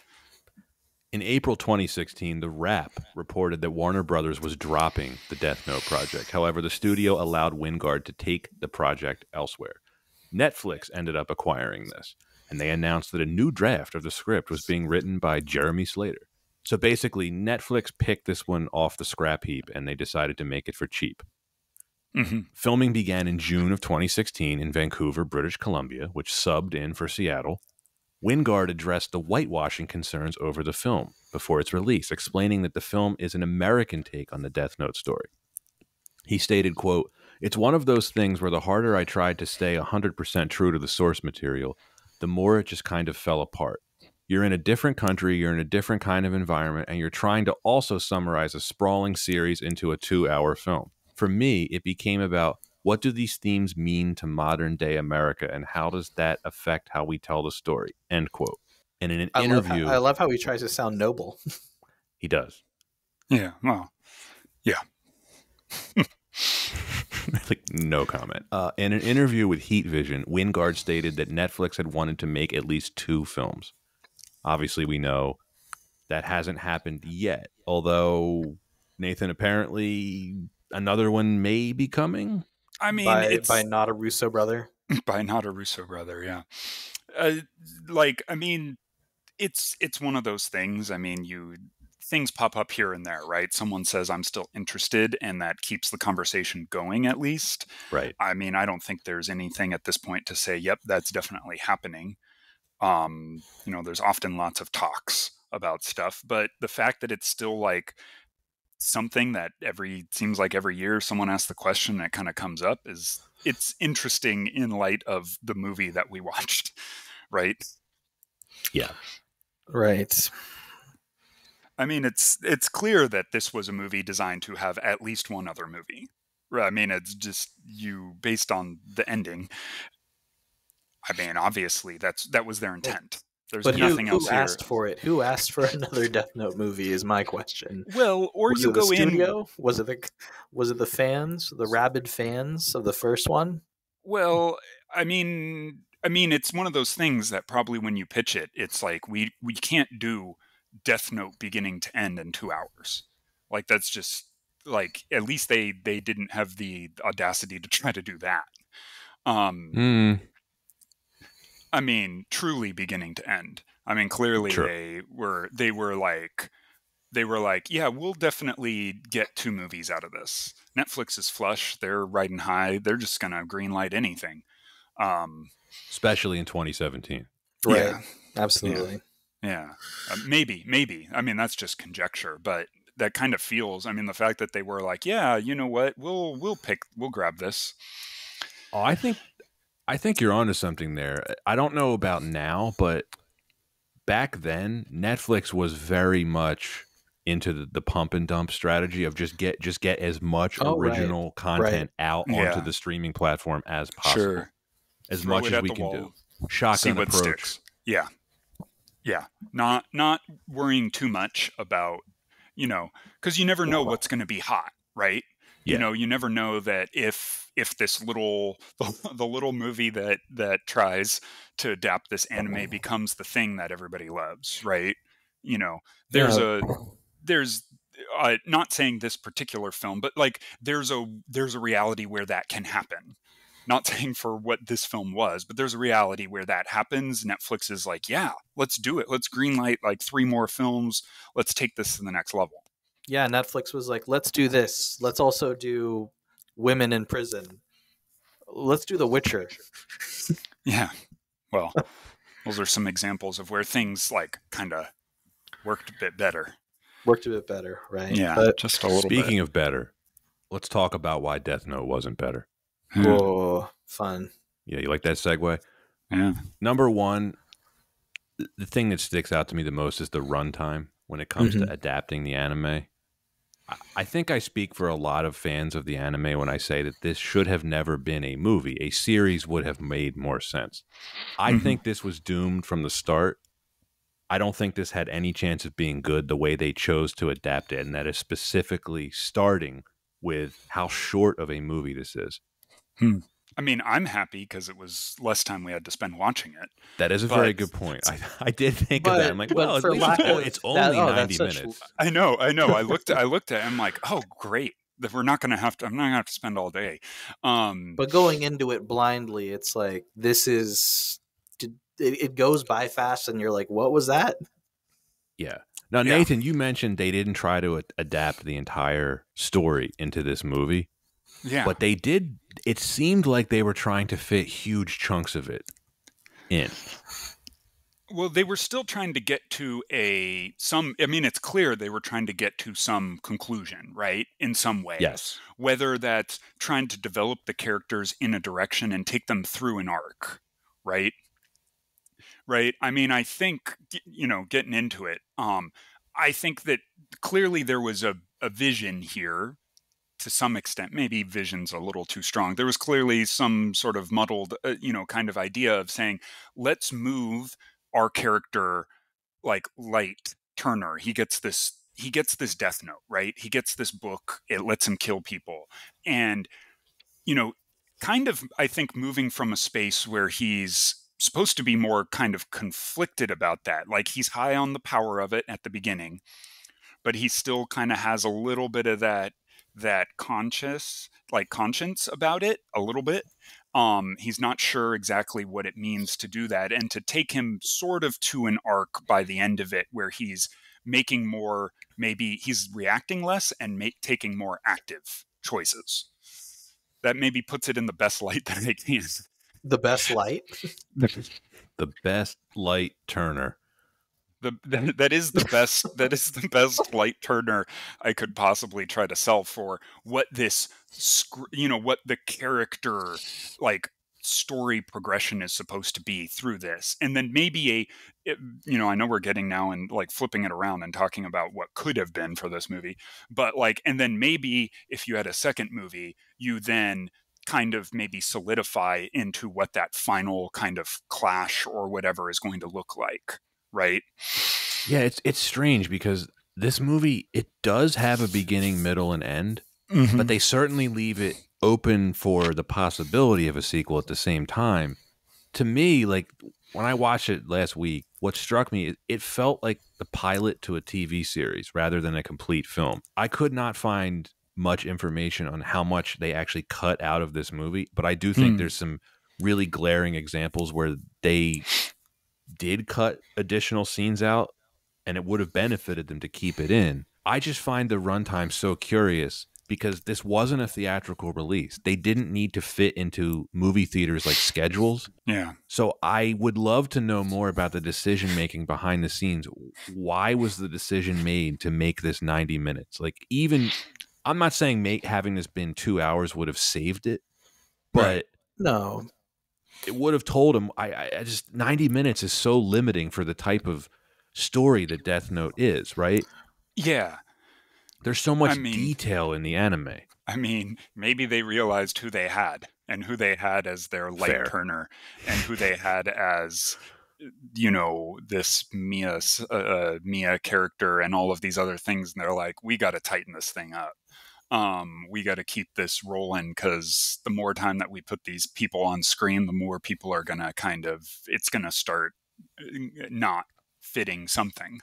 [SPEAKER 1] In April 2016, The Wrap reported that Warner Brothers was dropping the Death Note project. However, the studio allowed Wingard to take the project elsewhere. Netflix ended up acquiring this, and they announced that a new draft of the script was being written by Jeremy Slater. So basically, Netflix picked this one off the scrap heap and they decided to make it for cheap.
[SPEAKER 3] hmm
[SPEAKER 1] Filming began in June of 2016 in Vancouver, British Columbia, which subbed in for Seattle. Wingard addressed the whitewashing concerns over the film before its release, explaining that the film is an American take on the Death Note story. He stated, quote, It's one of those things where the harder I tried to stay 100% true to the source material, the more it just kind of fell apart. You're in a different country, you're in a different kind of environment, and you're trying to also summarize a sprawling series into a two hour film. For me, it became about what do these themes mean to modern day America and how does that affect how we tell the story? End quote. And in an
[SPEAKER 2] I love, how,
[SPEAKER 1] interview,
[SPEAKER 2] I love how he tries to sound noble.
[SPEAKER 1] he does.
[SPEAKER 3] Yeah. Well. Yeah.
[SPEAKER 1] like no comment. Uh, in an interview with Heat Vision, Wingard stated that Netflix had wanted to make at least two films. Obviously, we know that hasn't happened yet. Although Nathan, apparently, another one may be coming.
[SPEAKER 3] I mean,
[SPEAKER 2] by,
[SPEAKER 3] it's
[SPEAKER 2] by not a Russo brother.
[SPEAKER 3] by not a Russo brother, yeah. Uh, like, I mean, it's it's one of those things. I mean, you things pop up here and there, right? Someone says I'm still interested, and that keeps the conversation going at least.
[SPEAKER 1] Right.
[SPEAKER 3] I mean, I don't think there's anything at this point to say, "Yep, that's definitely happening." Um, you know, there's often lots of talks about stuff, but the fact that it's still like something that every seems like every year someone asks the question that kind of comes up is it's interesting in light of the movie that we watched, right?
[SPEAKER 1] Yeah.
[SPEAKER 2] Right.
[SPEAKER 3] I mean, it's it's clear that this was a movie designed to have at least one other movie. I mean, it's just you based on the ending. I mean, obviously, that's that was their intent. There's
[SPEAKER 2] But
[SPEAKER 3] nothing
[SPEAKER 2] who
[SPEAKER 3] else here.
[SPEAKER 2] asked for it? Who asked for another Death Note movie? Is my question.
[SPEAKER 3] Well, or
[SPEAKER 2] was
[SPEAKER 3] you
[SPEAKER 2] it the
[SPEAKER 3] go in.
[SPEAKER 2] Was it the was it the fans, the rabid fans of the first one?
[SPEAKER 3] Well, I mean, I mean, it's one of those things that probably when you pitch it, it's like we we can't do Death Note beginning to end in two hours. Like that's just like at least they they didn't have the audacity to try to do that. Um,
[SPEAKER 1] Hmm.
[SPEAKER 3] I mean, truly beginning to end. I mean, clearly
[SPEAKER 1] Sure.
[SPEAKER 3] they were they were like they were like, yeah, we'll definitely get two movies out of this. Netflix is flush; they're riding high. They're just gonna greenlight anything. Um,
[SPEAKER 1] Especially in 2017.
[SPEAKER 3] Yeah.
[SPEAKER 2] Absolutely.
[SPEAKER 3] yeah, uh, maybe, maybe. I mean, that's just conjecture, but that kind of feels. I mean, the fact that they were like, yeah, you know what, we'll we'll pick, we'll grab this.
[SPEAKER 1] Oh, I think I think you're onto something there. I don't know about now, but back then Netflix was very much into the, the pump and dump strategy of just get just get as much
[SPEAKER 2] Oh, right.
[SPEAKER 1] original content out
[SPEAKER 3] Yeah.
[SPEAKER 1] onto the streaming platform as possible. As
[SPEAKER 3] Throw
[SPEAKER 1] much as we can
[SPEAKER 3] wall.
[SPEAKER 1] do. Shotgun
[SPEAKER 3] what
[SPEAKER 1] approach.
[SPEAKER 3] sticks. Yeah, yeah. Not not worrying too much about you know because you never know what's going to be hot, right? You know, you never know that if if this little the, the little movie that that tries to adapt this anime becomes the thing that everybody loves, right? You know, there's
[SPEAKER 2] Yeah.
[SPEAKER 3] a there's uh, not saying this particular film, but like there's a there's a reality where that can happen. Not saying for what this film was, but there's a reality where that happens. Netflix is like, yeah, let's do it. Let's greenlight like three more films. Let's take this to the next level.
[SPEAKER 2] Yeah, Netflix was like, let's do this. Let's also do women in prison. Let's do The Witcher.
[SPEAKER 3] Yeah. Well, those are some examples of where things like kind of worked a bit better.
[SPEAKER 2] Worked a bit better, right?
[SPEAKER 3] Yeah,
[SPEAKER 2] But,
[SPEAKER 3] just a little
[SPEAKER 1] Speaking of better, let's talk about why Death Note wasn't better. Hmm.
[SPEAKER 3] bit.
[SPEAKER 2] oh, fun.
[SPEAKER 1] Yeah, you like that segue?
[SPEAKER 3] Yeah.
[SPEAKER 1] Number one, the thing that sticks out to me the most is the runtime when it comes to mm-hmm. adapting the anime. I- think I speak for a lot of fans of the anime when I say that this should have never been a movie. A series would have made more sense. I
[SPEAKER 3] Mhm.
[SPEAKER 1] think this was doomed from the start. I don't think this had any chance of being good the way they chose to adapt it, and that is specifically starting with how short of a movie this is.
[SPEAKER 3] I mean, I'm happy because it was less time we had to spend watching it.
[SPEAKER 1] That is a very good point. I, I did think of that. I'm like, well, at
[SPEAKER 2] for
[SPEAKER 1] least
[SPEAKER 2] lack
[SPEAKER 1] it's, only-
[SPEAKER 2] that- oh, that's
[SPEAKER 1] 90
[SPEAKER 2] such-
[SPEAKER 1] minutes.
[SPEAKER 3] I know, I know. I looked, I looked at, it, I'm like, oh, great. That we're not going to have to. I'm not going to have to spend all day. Um,
[SPEAKER 2] But going into it blindly, it's like, this is. It, it goes by fast, and you're like, what was that?
[SPEAKER 1] Yeah. Now,
[SPEAKER 3] Yeah.
[SPEAKER 1] Nathan, you mentioned they didn't try to adapt the entire story into this movie,
[SPEAKER 3] yeah,
[SPEAKER 1] but they did. It seemed like they were trying to fit huge chunks of it in.
[SPEAKER 3] Well, they were still trying to get to a some. I mean, it's clear they were trying to get to some conclusion, right? In some way,
[SPEAKER 1] Yes.
[SPEAKER 3] Whether that's trying to develop the characters in a direction and take them through an arc, right? Right. I mean, I think you know, getting into it. Um, I think that clearly there was a, a vision here to some extent. Maybe vision's a little too strong. There was clearly some sort of muddled, uh, you know, kind of idea of saying, let's move our character like light turner he gets this he gets this death note right he gets this book it lets him kill people and you know kind of i think moving from a space where he's supposed to be more kind of conflicted about that like he's high on the power of it at the beginning but he still kind of has a little bit of that that conscious like conscience about it a little bit um, he's not sure exactly what it means to do that and to take him sort of to an arc by the end of it where he's making more maybe he's reacting less and make, taking more active choices that maybe puts it in the best light that i can
[SPEAKER 2] The best light.
[SPEAKER 1] The best light Turner.
[SPEAKER 3] The that, that is the best that is the best light turner I could possibly try to sell for what this you know what the character like story progression is supposed to be through this. And then maybe a you know I know we're getting now and like flipping it around and talking about what could have been for this movie but like and then maybe if you had a second movie you then kind of maybe solidify into what that final kind of clash or whatever is going to look like right
[SPEAKER 1] Yeah, it's it's strange because this movie it does have a beginning, middle, and end,
[SPEAKER 3] Mm-hmm.
[SPEAKER 1] but they certainly leave it open for the possibility of a sequel at the same time. To me, like when I watched it last week, what struck me is it felt like the pilot to a TV series rather than a complete film. I could not find much information on how much they actually cut out of this movie, but I do think
[SPEAKER 3] Hmm.
[SPEAKER 1] there's some really glaring examples where they did cut additional scenes out and it would have benefited them to keep it in. I just find the runtime so curious because this wasn't a theatrical release. They didn't need to fit into movie theaters like schedules.
[SPEAKER 3] yeah
[SPEAKER 1] So I would love to know more about the decision making behind the scenes. Why was the decision made to make this 90 minutes? Like even I'm not saying make, having this been 2 hours would have saved it, but
[SPEAKER 3] Right.
[SPEAKER 2] No,
[SPEAKER 1] it would have told him I, I just 90 minutes is so limiting for the type of story that Death Note is, right?
[SPEAKER 3] yeah
[SPEAKER 1] There's so much
[SPEAKER 3] I mean-
[SPEAKER 1] detail in the anime.
[SPEAKER 3] i mean maybe they realized who they had and who they had as their light
[SPEAKER 1] Fair.
[SPEAKER 3] turner and who they had as you know this mia uh, uh, mia character and all of these other things and they're like we got to tighten this thing up um, we got to keep this rolling because the more time that we put these people on screen, the more people are going to kind of, it's going to start not fitting something.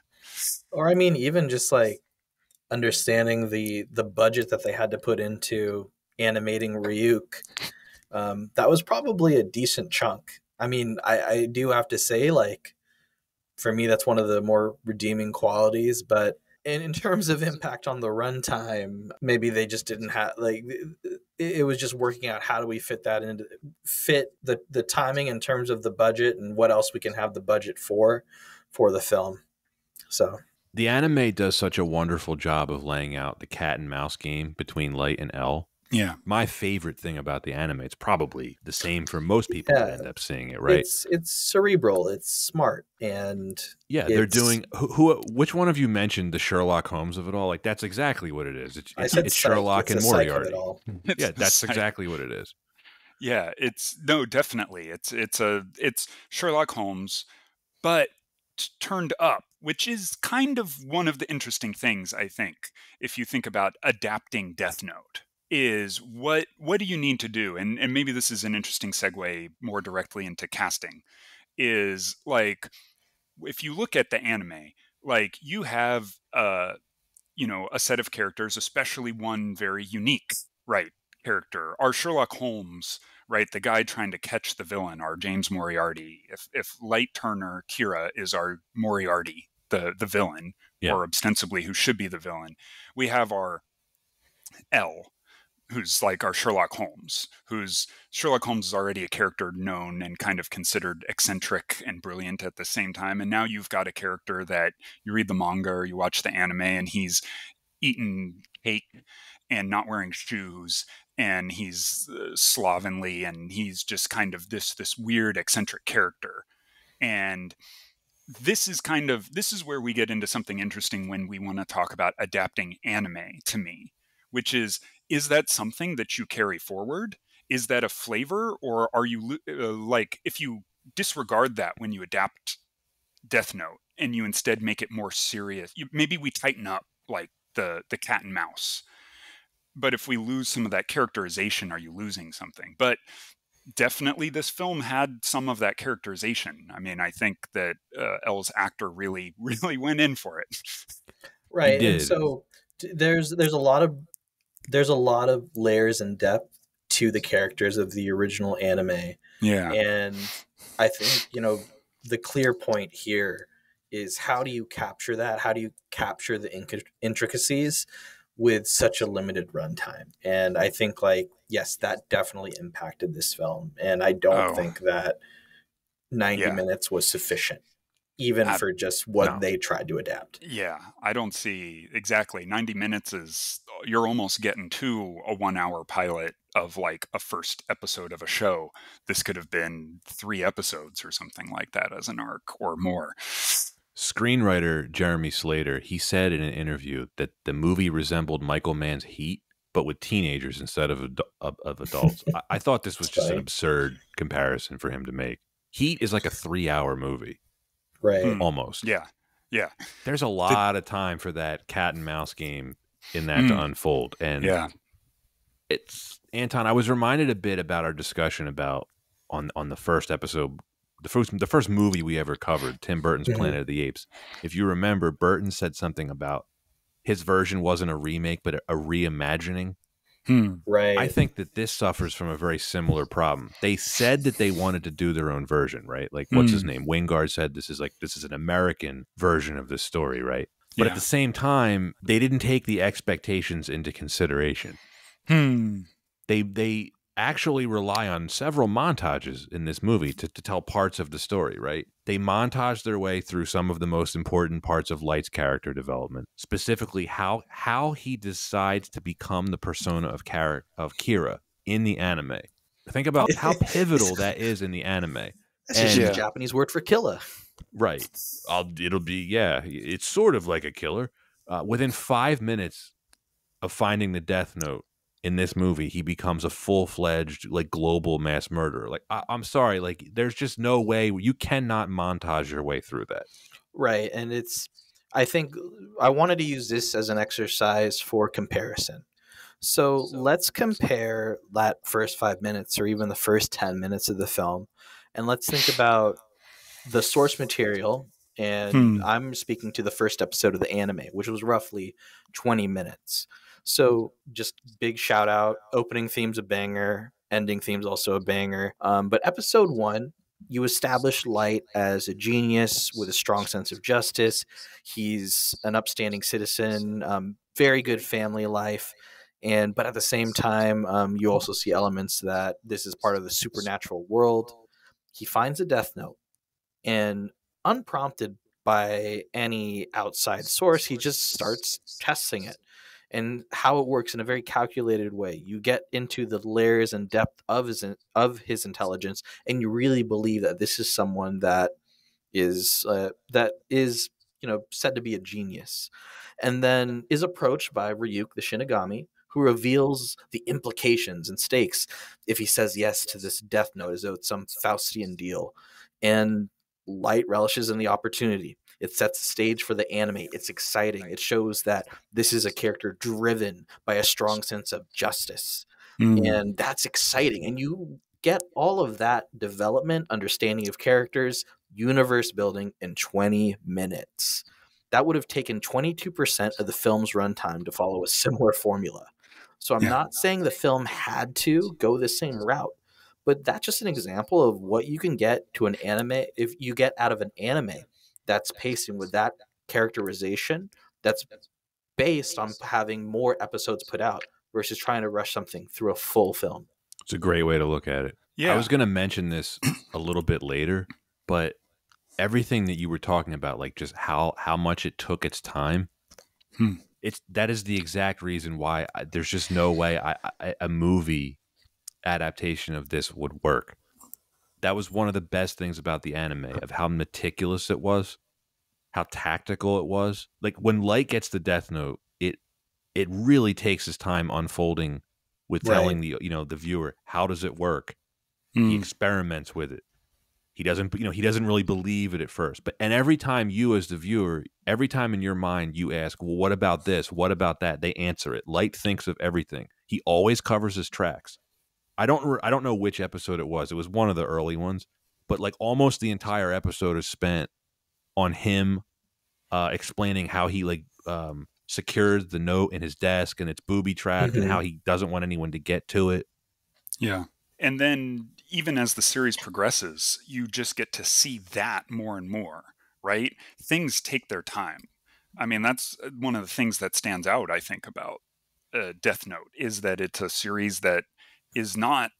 [SPEAKER 2] Or I mean, even just like understanding the the budget that they had to put into animating Ryuk, um, that was probably a decent chunk. I mean, I, I do have to say, like, for me, that's one of the more redeeming qualities. But in, in terms of impact on the runtime, maybe they just didn't have like it, it was just working out how do we fit that into fit the the timing in terms of the budget and what else we can have the budget for for the film. So
[SPEAKER 1] the anime does such a wonderful job of laying out the cat and mouse game between light and L.
[SPEAKER 3] Yeah.
[SPEAKER 1] My favorite thing about the anime, it's probably the same for most people
[SPEAKER 2] Yeah.
[SPEAKER 1] that end up seeing it, right?
[SPEAKER 2] it's it's cerebral, it's smart, and
[SPEAKER 1] yeah, they're doing who, who which one of you mentioned the Sherlock Holmes of it all? Like that's exactly what it is. It's,
[SPEAKER 2] I
[SPEAKER 1] it's,
[SPEAKER 2] said
[SPEAKER 1] it's
[SPEAKER 2] psych,
[SPEAKER 1] Sherlock
[SPEAKER 2] it's
[SPEAKER 1] and
[SPEAKER 2] a
[SPEAKER 1] Moriarty.
[SPEAKER 2] all.
[SPEAKER 1] Yeah, that's
[SPEAKER 3] like-
[SPEAKER 1] exactly what it is.
[SPEAKER 3] Yeah, it's no, definitely. It's it's a it's Sherlock Holmes, but turned up, which is kind of one of the interesting things I think if you think about adapting Death Note is what what do you need to do? And and maybe this is an interesting segue more directly into casting is like if you look at the anime, like you have uh you know a set of characters, especially one very unique, right? Character. Our Sherlock Holmes right? The guy trying to catch the villain, our James Moriarty. If if Light Turner Kira is our Moriarty, the the villain,
[SPEAKER 1] Yeah.
[SPEAKER 3] or ostensibly who should be the villain, we have our L, who's like our Sherlock Holmes, who's Sherlock Holmes is already a character known and kind of considered eccentric and brilliant at the same time. And now you've got a character that you read the manga or you watch the anime and he's eating cake and not wearing shoes and he's uh, slovenly and he's just kind of this this weird eccentric character and this is kind of this is where we get into something interesting when we want to talk about adapting anime to me which is is that something that you carry forward? Is that a flavor or are you uh, like if you disregard that when you adapt death note and you instead make it more serious you, maybe we tighten up like the the cat and mouse. But if we lose some of that characterization are you losing something? But definitely this film had some of that characterization. I mean i think that uh, l's actor really really went in for it.
[SPEAKER 2] Right and so there's there's a lot of there's a lot of layers and depth to the characters of the original anime.
[SPEAKER 3] Yeah.
[SPEAKER 2] And i think you know the clear point here is how do you capture that? How do you capture the inc- intricacies with such a limited runtime? And i think like yes that definitely impacted this film. And i don't
[SPEAKER 3] Oh.
[SPEAKER 2] think that 90
[SPEAKER 3] Yeah.
[SPEAKER 2] minutes was sufficient even
[SPEAKER 3] Ab-
[SPEAKER 2] for just what
[SPEAKER 1] no.
[SPEAKER 2] they tried to adapt
[SPEAKER 3] Yeah, I don't see exactly 90 minutes is you're almost getting to a 1 hour pilot of like a first episode of a show. This could have been 3 episodes or something like that as an arc or more.
[SPEAKER 1] Screenwriter Jeremy Slater, he said in an interview that the movie resembled Michael Mann's Heat, but with teenagers instead of of, of adults. I, I thought this was just an absurd comparison for him to make. Heat is like a three-hour movie,
[SPEAKER 2] right
[SPEAKER 3] Hmm.
[SPEAKER 1] almost.
[SPEAKER 3] Yeah. Yeah.
[SPEAKER 1] There's a lot of time for that cat and mouse game in that to
[SPEAKER 3] Mm.
[SPEAKER 1] unfold, and
[SPEAKER 3] Yeah.
[SPEAKER 1] it's Anton. I was reminded a bit about our discussion about on on the first episode, the first the first movie we ever covered, Tim Burton's
[SPEAKER 2] Mhm.
[SPEAKER 1] Planet of the Apes. If you remember, Burton said something about his version wasn't a remake but a, a reimagining.
[SPEAKER 3] Hmm.
[SPEAKER 2] right
[SPEAKER 1] I think that this suffers from a very similar problem. They said that they wanted to do their own version, right? Like what's his
[SPEAKER 3] Mm.
[SPEAKER 1] name? Wingard said this is like this is an American version of this story, right? But
[SPEAKER 3] Yeah.
[SPEAKER 1] at the same time, they didn't take the expectations into consideration
[SPEAKER 3] Hmm.
[SPEAKER 1] they they actually rely on several montages in this movie to, to tell parts of the story right? They montage their way through some of the most important parts of light's character development specifically how how he decides to become the persona of Kara, of kira in the anime. Think about how pivotal that is in the anime.
[SPEAKER 2] That's just
[SPEAKER 1] and-
[SPEAKER 2] a japanese word for killer.
[SPEAKER 1] Right. I'll, it'll be yeah it's sort of like a killer. Uh, within five minutes of finding the death note in this movie he becomes a full-fledged like global mass murderer like I, i'm sorry like there's just no way you cannot montage your way through that
[SPEAKER 2] Right. And it's, I think I wanted to use this as an exercise for comparison. So let's compare that first five minutes or even the first 10 minutes of the film. And let's think about the source material. And
[SPEAKER 3] Hmm.
[SPEAKER 2] I'm speaking to the first episode of the anime, which was roughly 20 minutes. So just big shout out. Opening theme's a banger, ending theme's also a banger. Um, but episode one, you establish Light as a genius with a strong sense of justice. He's an upstanding citizen, um, very good family life and but at the same time um, you also see elements that this is part of the supernatural world he finds a death note and unprompted by any outside source he just starts testing it and how it works in a very calculated way you get into the layers and depth of his of his intelligence and you really believe that this is someone that is uh, that is you know said to be a genius and then is approached by Ryuk the Shinigami who reveals the implications and stakes if he says yes to this death note as though it's some Faustian deal. And Light relishes in the opportunity. It sets the stage for the anime. It's exciting. It shows that this is a character driven by a strong sense of justice.
[SPEAKER 3] Mm.
[SPEAKER 2] And that's exciting. And you get all of that development, understanding of characters, universe building in 20 minutes. That would have taken 22% of the film's runtime to follow a similar formula. So I'm
[SPEAKER 3] Yeah.
[SPEAKER 2] not saying the film had to go the same route, but that's just an example of what you can get to an anime if you get out of an anime that's pacing with that characterization that's based on having more episodes put out versus trying to rush something through a full film.
[SPEAKER 1] It's a great way to look at it.
[SPEAKER 3] yeah.
[SPEAKER 1] I was going to mention this a little bit later, but everything that you were talking about, like just how how much it took its time,
[SPEAKER 3] Hmm.
[SPEAKER 1] it's that is the exact reason why I, there's just no way I, I, a movie adaptation of this would work. That was one of the best things about the anime of how meticulous it was, how tactical it was. Like when Light gets the Death Note, it it really takes his time unfolding with
[SPEAKER 2] Right.
[SPEAKER 1] telling the you know the viewer how does it work? He
[SPEAKER 3] Mm.
[SPEAKER 1] experiments with it. He doesn't you know he doesn't really believe it at first but and every time you as the viewer every time in your mind you ask well what about this? What about that? They answer it. Light thinks of everything. He always covers his tracks i don't i don't know which episode it was it was one of the early ones but like almost the entire episode is spent on him uh explaining how he like um secures the note in his desk and it's booby trapped
[SPEAKER 2] Mhm.
[SPEAKER 1] and how he doesn't want anyone to get to it
[SPEAKER 3] Yeah. And then even as the series progresses, you just get to see that more and more, right? Things take their time. I mean, that's uh, one of the things that stands out, I think, about uh, Death Note is that it's a series that is not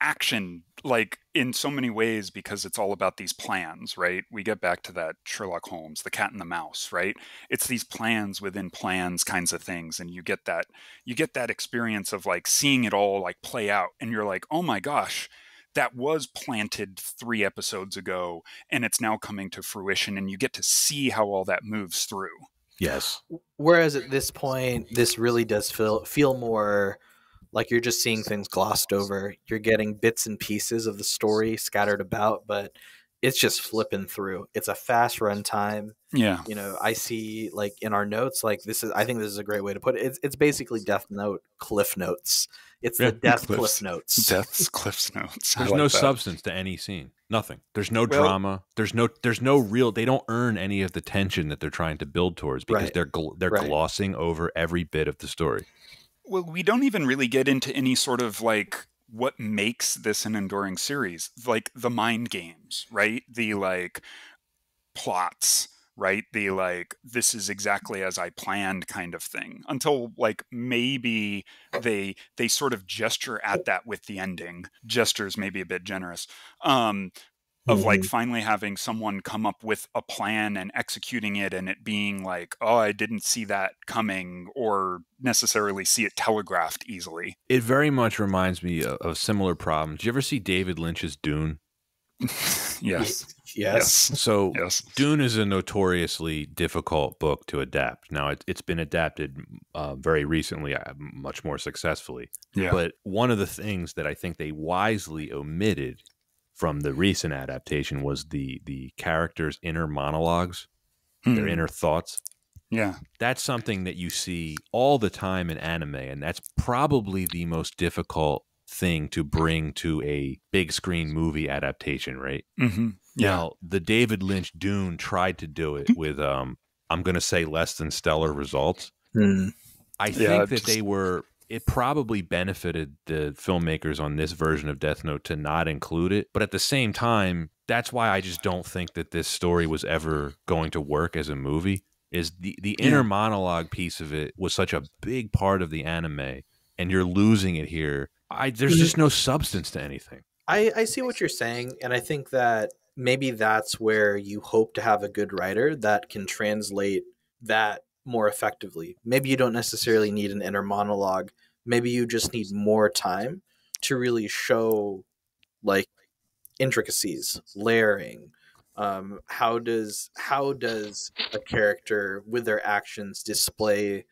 [SPEAKER 3] action like in so many ways because it's all about these plans right? We get back to that sherlock holmes the cat and the mouse right? It's these plans within plans kinds of things and you get that you get that experience of like seeing it all like play out and you're like oh my gosh that was planted three episodes ago and it's now coming to fruition and you get to see how all that moves through.
[SPEAKER 1] Yes.
[SPEAKER 2] Whereas at this point, this really does feel feel more like you're just seeing things glossed over. You're getting bits and pieces of the story scattered about, but it's just flipping through. It's a fast run time.
[SPEAKER 3] yeah
[SPEAKER 2] You know, I see like in our notes, like this is. I think this is a great way to put it. It's it's basically Death Note Cliff Notes. It's
[SPEAKER 1] Yeah,
[SPEAKER 2] the Death
[SPEAKER 3] Cliffs.
[SPEAKER 2] Cliff Notes.
[SPEAKER 3] death's cliff notes
[SPEAKER 1] There's
[SPEAKER 3] like
[SPEAKER 1] no
[SPEAKER 3] that.
[SPEAKER 1] substance to any scene. Nothing. There's no
[SPEAKER 3] Well-
[SPEAKER 1] drama. There's no. There's no real. They don't earn any of the tension that they're trying to build towards because
[SPEAKER 2] Right.
[SPEAKER 1] they're gl- they're
[SPEAKER 2] Right.
[SPEAKER 1] glossing over every bit of the story.
[SPEAKER 3] Well, we don't even really get into any sort of like what makes this an enduring series, like the mind games, right? The like plots, right? The like this is exactly as I planned kind of thing. Until like maybe they they sort of gesture at that with the ending. Gestures maybe a bit generous. Um of like finally having someone come up with a plan and executing it and it being like oh i didn't see that coming or necessarily see it telegraphed easily
[SPEAKER 1] It very much reminds me of, of similar problems. Did you ever see David Lynch's Dune?
[SPEAKER 3] yes
[SPEAKER 2] Yes.
[SPEAKER 1] So
[SPEAKER 3] yes
[SPEAKER 1] Dune is a notoriously difficult book to adapt. Now it, it's been adapted uh, very recently, uh, much more successfully.
[SPEAKER 3] yeah
[SPEAKER 1] But one of the things that I think they wisely omitted from the recent adaptation was the the characters' inner monologues, their
[SPEAKER 3] Hmm.
[SPEAKER 1] inner thoughts.
[SPEAKER 3] Yeah.
[SPEAKER 1] That's something that you see all the time in anime, and that's probably the most difficult thing to bring to a big screen movie adaptation, right?
[SPEAKER 3] Mm-hmm. Yeah.
[SPEAKER 1] Now, the David Lynch Dune tried to do it with um I'm going to say less than stellar results.
[SPEAKER 2] Hmm.
[SPEAKER 1] I
[SPEAKER 3] Yeah,
[SPEAKER 1] think that
[SPEAKER 3] just-
[SPEAKER 1] they were it probably benefited the filmmakers on this version of Death Note to not include it, but at the same time, that's why I just don't think that this story was ever going to work as a movie. Is the the
[SPEAKER 3] Yeah.
[SPEAKER 1] inner monologue piece of it was such a big part of the anime and you're losing it here. I there's
[SPEAKER 2] Mhm.
[SPEAKER 1] just no substance to anything.
[SPEAKER 2] I, I see what you're saying, and I think that maybe that's where you hope to have a good writer that can translate that more effectively. Maybe you don't necessarily need an inner monologue. Maybe you just need more time to really show like intricacies, layering. Um, how does how does a character with their actions display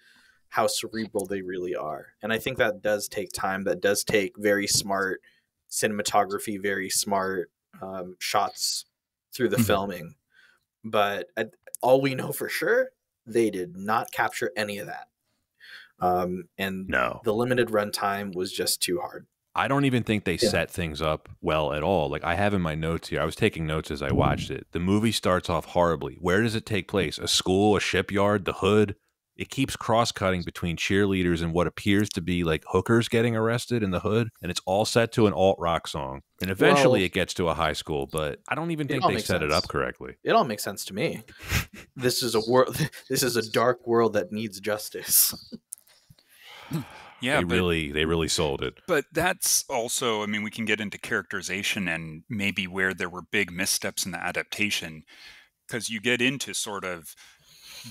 [SPEAKER 2] how cerebral they really are? And I think that does take time. That does take very smart cinematography, very smart um, shots through the
[SPEAKER 3] Mhm.
[SPEAKER 2] filming. But I, all we know for sure, they did not capture any of that. Um, and
[SPEAKER 1] No.
[SPEAKER 2] the limited runtime was just too hard.
[SPEAKER 1] I don't even think they
[SPEAKER 2] Yeah.
[SPEAKER 1] set things up well at all. Like I have in my notes here, I was taking notes as I watched it. The movie starts off horribly. Where does it take place? A school, a shipyard, the hood? It keeps cross cutting between cheerleaders and what appears to be like hookers getting arrested in the hood. And it's all set to an alt rock song. And eventually
[SPEAKER 2] Well-
[SPEAKER 1] it gets to a high school, but I don't even think they
[SPEAKER 2] makes
[SPEAKER 1] set it up correctly.
[SPEAKER 2] It all makes sense to me. this is a world. This is a dark world that needs justice.
[SPEAKER 3] Yeah.
[SPEAKER 1] they
[SPEAKER 3] but,
[SPEAKER 1] really they really sold it.
[SPEAKER 3] but that's also, I mean, we can get into characterization and maybe where there were big missteps in the adaptation because you get into sort of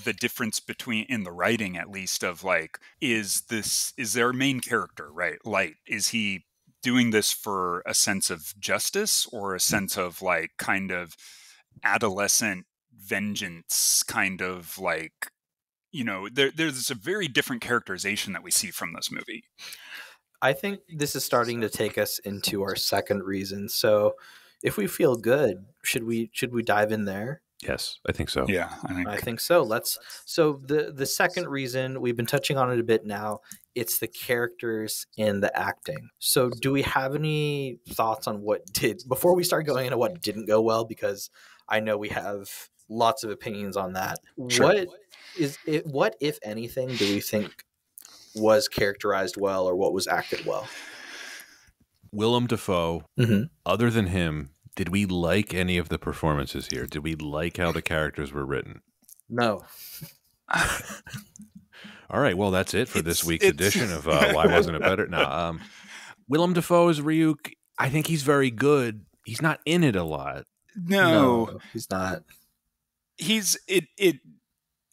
[SPEAKER 3] the difference between in the writing at least of like is this is their main character right light is he doing this for a sense of justice or a hmm. sense of like kind of adolescent vengeance kind of like you know there, there's a very different characterization that we see from this movie
[SPEAKER 2] I think this is starting to take us into our second reason. So, if we feel good, should we should we dive in there?
[SPEAKER 1] Yes, I think so.
[SPEAKER 3] yeah i think
[SPEAKER 2] I think so. Let's. So the the second reason we've been touching on it a bit now. It's the characters and the acting. So, do we have any thoughts on what did before we start going into what didn't go well? Because I know we have lots of opinions on that.
[SPEAKER 3] Sure.
[SPEAKER 2] What is it? What if anything do we think was characterized well, or what was acted well?
[SPEAKER 1] Willem Dafoe,
[SPEAKER 2] Mhm.
[SPEAKER 1] other than him, did we like any of the performances here? Did we like how the characters were written?
[SPEAKER 2] No.
[SPEAKER 1] All right, well, that's it for this week's edition of uh, Why Wasn't It Better? No, um, Willem Dafoe as Ryuk, I think he's very good. He's not in it a lot.
[SPEAKER 3] no,
[SPEAKER 2] he's not.
[SPEAKER 3] he's it it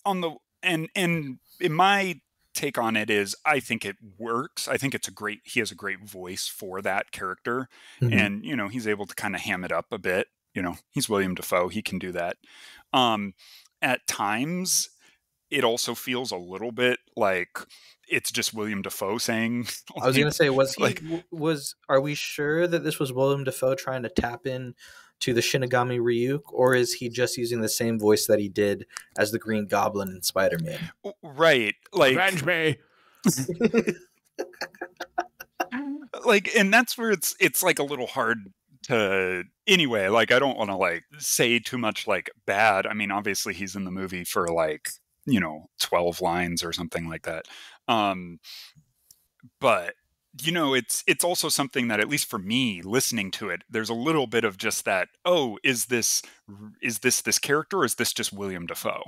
[SPEAKER 3] on the and and in my take on it is I think it works. I think it's a great he has a great voice for that character
[SPEAKER 2] Mhm.
[SPEAKER 3] and you know he's able to kind of ham it up a bit. You know, he's William Dafoe, he can do that. Um at times it also feels a little bit like it's just William Dafoe saying
[SPEAKER 2] I was gonna say, was he
[SPEAKER 3] like-
[SPEAKER 2] was? Are we sure that this was William Dafoe trying to tap in to the Shinigami Ryuk, or is he just using the same voice that he did as the Green Goblin in Spider Man?
[SPEAKER 3] right like
[SPEAKER 1] Avenge me!
[SPEAKER 3] like and that's where it's it's like a little hard to anyway like i don't want to like say too much like bad i mean obviously he's in the movie for like you know 12 lines or something like that um but you know it's it's also something that at least for me listening to it there's a little bit of just that oh is this is this this character or is this just william dafoe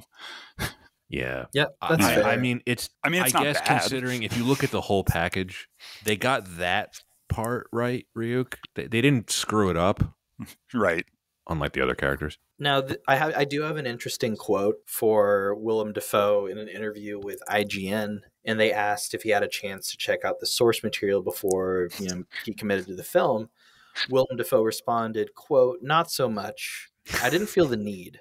[SPEAKER 1] Yeah.
[SPEAKER 2] Yeah,
[SPEAKER 1] I,
[SPEAKER 2] that's
[SPEAKER 1] I-
[SPEAKER 2] fair.
[SPEAKER 1] I mean, it's,
[SPEAKER 3] i mean
[SPEAKER 1] I
[SPEAKER 3] it's not
[SPEAKER 1] guess
[SPEAKER 3] bad
[SPEAKER 1] considering if you look at the whole package, they got that part right, Ryuk. They, they didn't screw it up,
[SPEAKER 3] right
[SPEAKER 1] unlike the other characters.
[SPEAKER 2] Now, th- I have I do have an interesting quote for Willem Dafoe in an interview with IGN, and they asked if he had a chance to check out the source material before you know he committed to the film. Willem Dafoe responded, "quote Not so much. I didn't feel the need.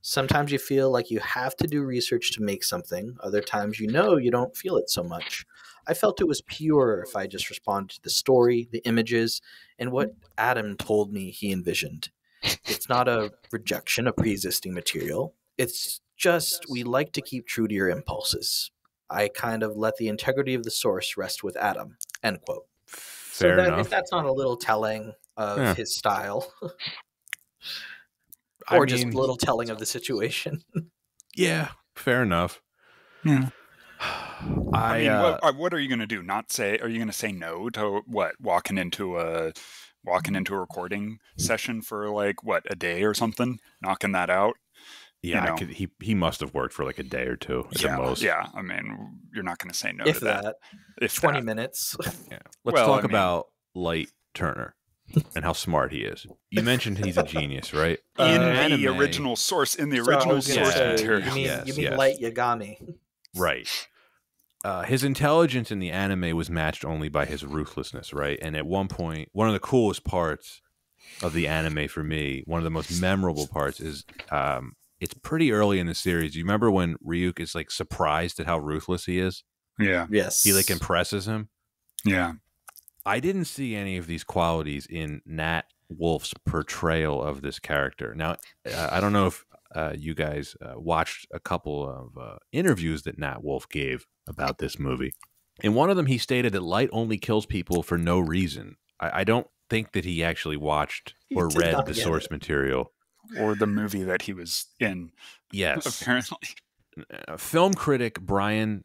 [SPEAKER 2] Sometimes you feel like you have to do research to make something. Other times you know you don't feel it so much. I felt it was pure if I just responded to the story, the images, and what Adam told me he envisioned." it's not a rejection of pre-existing material it's just we like to keep true to your impulses. I kind of let the integrity of the source rest with Adam. End quote.
[SPEAKER 1] Fair
[SPEAKER 2] so that,
[SPEAKER 1] enough.
[SPEAKER 2] if that's not a little telling of
[SPEAKER 1] Yeah.
[SPEAKER 2] his style,
[SPEAKER 1] I
[SPEAKER 2] or just
[SPEAKER 1] mean,
[SPEAKER 2] a little telling of the situation.
[SPEAKER 1] Yeah, fair enough.
[SPEAKER 3] Yeah.
[SPEAKER 1] I,
[SPEAKER 3] I mean,
[SPEAKER 1] uh,
[SPEAKER 3] what, what are you going to do? Not say? Are you going to say no to what? Walking into a walking into a recording session for like what a day or something, knocking that out.
[SPEAKER 1] Yeah, I
[SPEAKER 3] know.
[SPEAKER 1] could, he he must have worked for like a day or two at
[SPEAKER 3] yeah,
[SPEAKER 1] the most.
[SPEAKER 3] yeah. I mean, you're not going to say no
[SPEAKER 2] if
[SPEAKER 3] to that.
[SPEAKER 2] that,
[SPEAKER 3] If
[SPEAKER 2] twenty
[SPEAKER 3] that.
[SPEAKER 2] minutes.
[SPEAKER 1] Yeah. Let's
[SPEAKER 3] Well,
[SPEAKER 1] talk
[SPEAKER 3] I mean-
[SPEAKER 1] about Light Turner and how smart he is. You mentioned he's a genius, right?
[SPEAKER 2] Uh,
[SPEAKER 3] in
[SPEAKER 1] Anime-
[SPEAKER 3] the original source, in the original
[SPEAKER 2] was gonna
[SPEAKER 3] source
[SPEAKER 1] say,
[SPEAKER 3] material.
[SPEAKER 2] You mean
[SPEAKER 1] Yes,
[SPEAKER 2] you mean
[SPEAKER 1] yes.
[SPEAKER 2] light Yagami?
[SPEAKER 1] Right. Uh, his intelligence in the anime was matched only by his ruthlessness, right? And at one point, one of the coolest parts of the anime for me, one of the most memorable parts is um, it's pretty early in the series. You remember when Ryuk is like surprised at how ruthless he is?
[SPEAKER 3] yeah,
[SPEAKER 2] Yes.
[SPEAKER 1] He like impresses him.
[SPEAKER 3] yeah.
[SPEAKER 1] I didn't see any of these qualities in Nat Wolff's portrayal of this character. Now, uh, I don't know if uh, you guys uh, watched a couple of uh, interviews that Nat Wolff gave about this movie. In one of them, he stated that Light only kills people for no reason. I, I don't think that he actually watched or read the source
[SPEAKER 2] it.
[SPEAKER 1] material.
[SPEAKER 3] Or the movie that he was in.
[SPEAKER 1] Yes.
[SPEAKER 3] Apparently,
[SPEAKER 1] uh, film critic Brian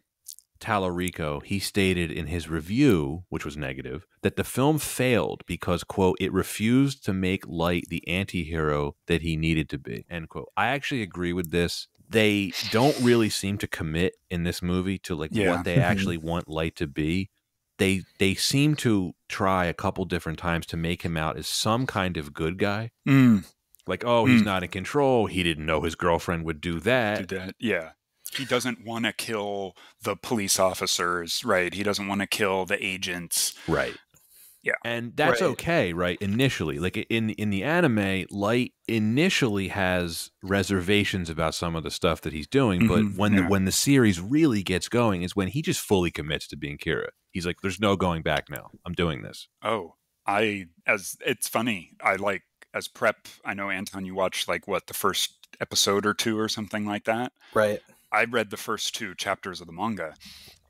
[SPEAKER 1] Tallarico, he stated in his review, which was negative, that the film failed because, quote, it refused to make Light the anti-hero that he needed to be, end quote. I actually agree with this. They don't really seem to commit in this movie to like
[SPEAKER 3] Yeah.
[SPEAKER 1] what they actually want Light to be. They they seem to try a couple different times to make him out as some kind of good guy.
[SPEAKER 3] Mm,
[SPEAKER 1] Like, oh, he's
[SPEAKER 3] Mm.
[SPEAKER 1] not in control. He didn't know his girlfriend would do that.
[SPEAKER 3] did that. Yeah. He doesn't want to kill the police officers, right? He doesn't want to kill the agents.
[SPEAKER 1] Right.
[SPEAKER 3] Yeah.
[SPEAKER 1] And that's
[SPEAKER 2] Right.
[SPEAKER 1] okay, right? Initially. Like in in the anime, Light initially has reservations about some of the stuff that he's doing, but
[SPEAKER 3] Mhm,
[SPEAKER 1] when
[SPEAKER 3] yeah.
[SPEAKER 1] the when the series really gets going is when he just fully commits to being Kira. He's like, There's no going back now. I'm doing this.
[SPEAKER 3] Oh, I as it's funny. I like as prep. I know Anton, you watched like what the first episode or two or something like that.
[SPEAKER 2] right.
[SPEAKER 3] I read the first two chapters of the manga,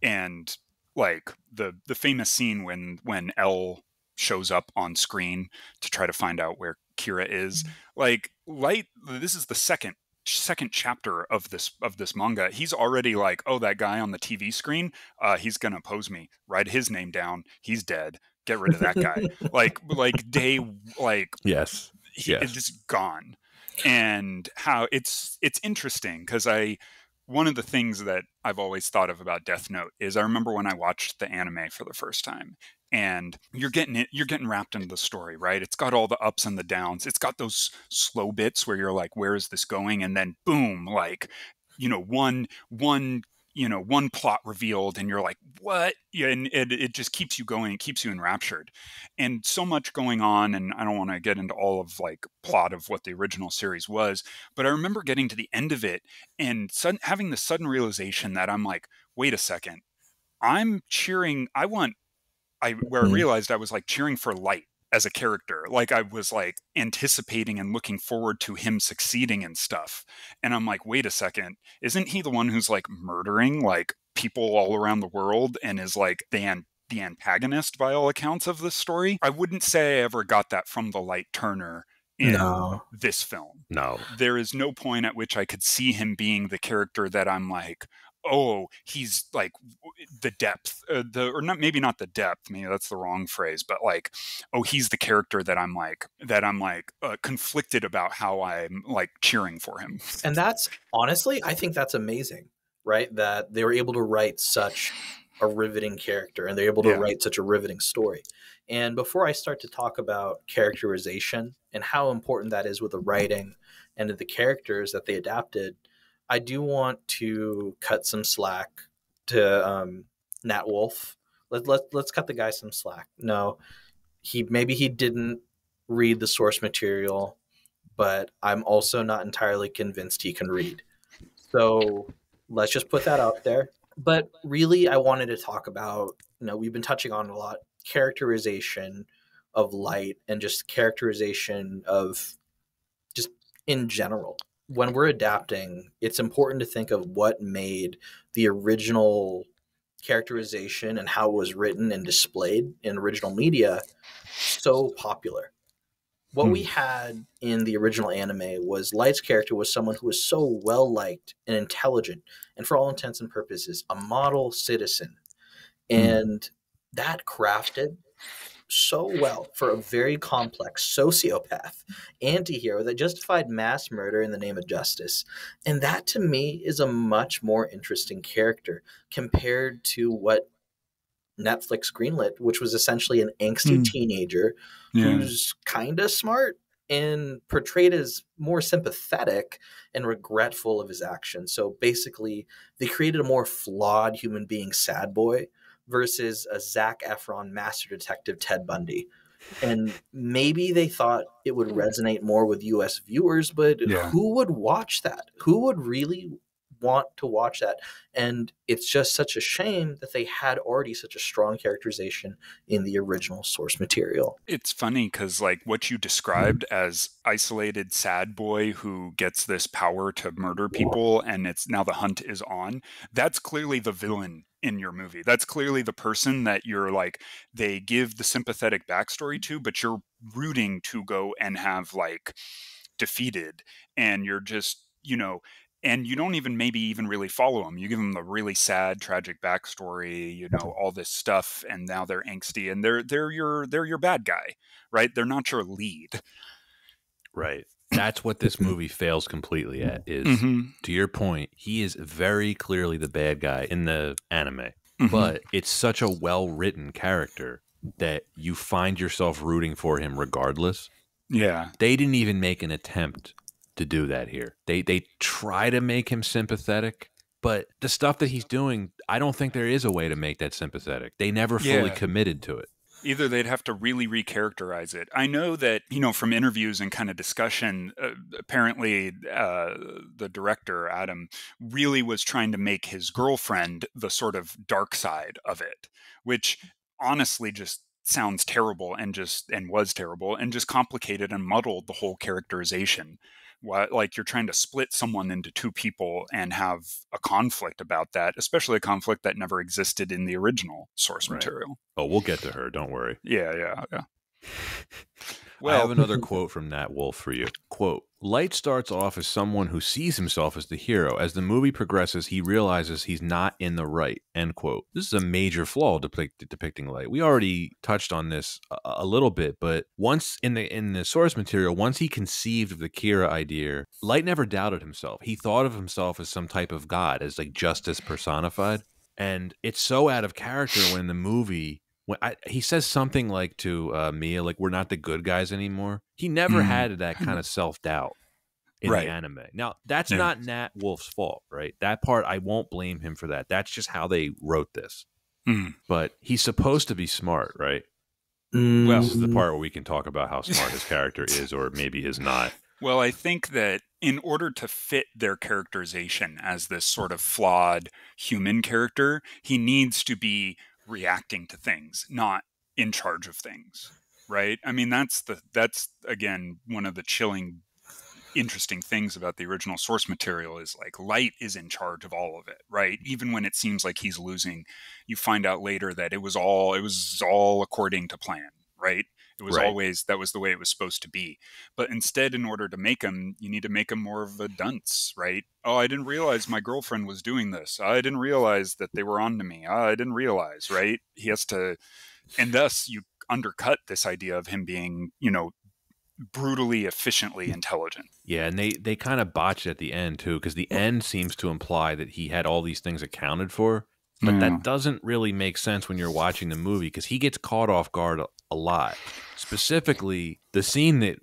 [SPEAKER 3] and like the the famous scene when when L shows up on screen to try to find out where Kira is. Like light. This is the second second chapter of this of this manga. He's already like, oh, that guy on the TV screen. Uh, he's gonna oppose me. Write his name down. He's dead. Get rid of that guy. like like day like
[SPEAKER 1] Yes.
[SPEAKER 3] He,
[SPEAKER 1] Yes.
[SPEAKER 3] it's just gone. And how it's it's interesting because i one of the things that i've always thought of about death note is i remember when i watched the anime for the first time and you're getting it you're getting wrapped into the story right? It's got all the ups and the downs. It's got those slow bits where you're like where is this going? And then boom like you know one one you know one plot revealed and you're like what? Yeah, and it, it just keeps you going it keeps you enraptured. And so much going on and i don't want to get into all of like plot of what the original series was but i remember getting to the end of it and sudden, having the sudden realization that i'm like wait a second. I'm cheering i want i where i
[SPEAKER 2] Mhm.
[SPEAKER 3] realized i was like cheering for light as a character like i was like anticipating and looking forward to him succeeding and stuff and i'm like wait a second isn't he the one who's like murdering like people all around the world and is like the an- the antagonist by all accounts of this story i wouldn't say i ever got that from the light turner in
[SPEAKER 2] No.
[SPEAKER 3] this film
[SPEAKER 1] No.
[SPEAKER 3] there is no point at which i could see him being the character that i'm like oh he's like the depth uh, the or not maybe not the depth maybe that's the wrong phrase but like oh he's the character that i'm like that i'm like uh, conflicted about how i'm like cheering for him
[SPEAKER 2] And that's honestly, I think that's amazing, right? That they were able to write such a riveting character and they're able to
[SPEAKER 3] Yeah.
[SPEAKER 2] write such a riveting story. And before I start to talk about characterization and how important that is with the writing and the characters that they adapted, I do want to cut some slack to um, Nat Wolff. Let, let, let's cut the guy some slack. No, he maybe he didn't read the source material but I'm also not entirely convinced he can read. So let's just put that out there. But really, I wanted to talk about, you know, we've been touching on a lot characterization of light and just characterization of just in general. When we're adapting, it's important to think of what made the original characterization and how it was written and displayed in original media so popular. What
[SPEAKER 3] Hmm.
[SPEAKER 2] we had in the original anime was Light's character was someone who was so well liked and intelligent, and for all intents and purposes, a model citizen. And that crafted so well for a very complex sociopath anti-hero that justified mass murder in the name of justice. And that to me is a much more interesting character compared to what Netflix greenlit, which was essentially an angsty
[SPEAKER 3] Hmm.
[SPEAKER 2] teenager who's kind of smart and portrayed as more sympathetic and regretful of his actions. So basically, they created a more flawed human being, sad boy, versus a Zac Efron master detective, Ted Bundy. And maybe they thought it would hmm. resonate more with US viewers, but
[SPEAKER 3] Yeah.
[SPEAKER 2] who would watch that? Who would really want to watch that? And it's just such a shame that they had already such a strong characterization in the original source material.
[SPEAKER 3] It's funny because, like, what you described as isolated sad boy who gets this power to murder people, and it's now the hunt is on. That's clearly the villain in your movie. That's clearly the person that you're like. They give the sympathetic backstory to, but you're rooting to go and have like defeated, and you're just you know. And you don't even maybe even really follow them. You give them the really sad, tragic backstory, you know, all this stuff, and now they're angsty, and they're they're your they're your bad guy right? They're not your lead.
[SPEAKER 1] Right. That's what this movie fails completely at is
[SPEAKER 3] Mm-hmm.
[SPEAKER 1] to your point, he is very clearly the bad guy in the anime.
[SPEAKER 3] Mm-hmm.
[SPEAKER 1] But it's such a well-written character that you find yourself rooting for him regardless.
[SPEAKER 3] yeah,
[SPEAKER 1] They didn't even make an attempt to do that here. They they try to make him sympathetic, but the stuff that he's doing, I don't think there is a way to make that sympathetic. They never fully
[SPEAKER 3] Yeah.
[SPEAKER 1] committed to it.
[SPEAKER 3] either they'd have to really recharacterize it. I know that you know from interviews and kind of discussion. Uh, apparently, uh, the director Adam really was trying to make his girlfriend the sort of dark side of it, which honestly just sounds terrible and just and was terrible and just complicated and muddled the whole characterization like you're trying to split someone into two people and have a conflict about that especially a conflict that never existed in the original source
[SPEAKER 1] Right.
[SPEAKER 3] material
[SPEAKER 1] Oh, we'll get to her. Don't worry.
[SPEAKER 3] yeah yeah yeah
[SPEAKER 1] I have another quote from Nat Wolff for you. Quote Light starts off as someone who sees himself as the hero. As the movie progresses, he realizes he's not in the right. End quote. This is a major flaw depict- depicting Light. We already touched on this a, a little bit, but once in the in the source material, once he conceived of the Kira idea, Light never doubted himself. He thought of himself as some type of god, as like justice personified. And it's so out of character when the movie when I, he says something like to uh, Mia, like "We're not the good guys anymore." He never
[SPEAKER 3] Mhm.
[SPEAKER 1] had that kind of self doubt in
[SPEAKER 3] Right.
[SPEAKER 1] the anime. Now, that's
[SPEAKER 3] Yeah.
[SPEAKER 1] not Nat Wolff's fault, right? That part I won't blame him for that. That's just how they wrote this.
[SPEAKER 3] Mm.
[SPEAKER 1] But he's supposed to be smart, right?
[SPEAKER 3] Well-
[SPEAKER 1] This is the part where we can talk about how smart his character is, or maybe is not.
[SPEAKER 3] Well, I think that in order to fit their characterization as this sort of flawed human character, he needs to be reacting to things, not in charge of things. Right? I mean, that's the that's again one of the chilling interesting things about the original source material is like light is in charge of all of it right even when it seems like he's losing you find out later that it was all it was all according to plan right it was
[SPEAKER 1] Right.
[SPEAKER 3] always that was the way it was supposed to be. But instead in order to make him you need to make him more of a dunce right? Oh i didn't realize my girlfriend was doing this. I didn't realize that they were on to me. I didn't realize right? He has to and thus you undercut this idea of him being you know brutally efficiently intelligent.
[SPEAKER 1] Yeah, and they they kind of botched at the end too, because the end seems to imply that he had all these things accounted for, but
[SPEAKER 3] Yeah.
[SPEAKER 1] that doesn't really make sense when you're watching the movie because he gets caught off guard a, a lot. Specifically, the scene that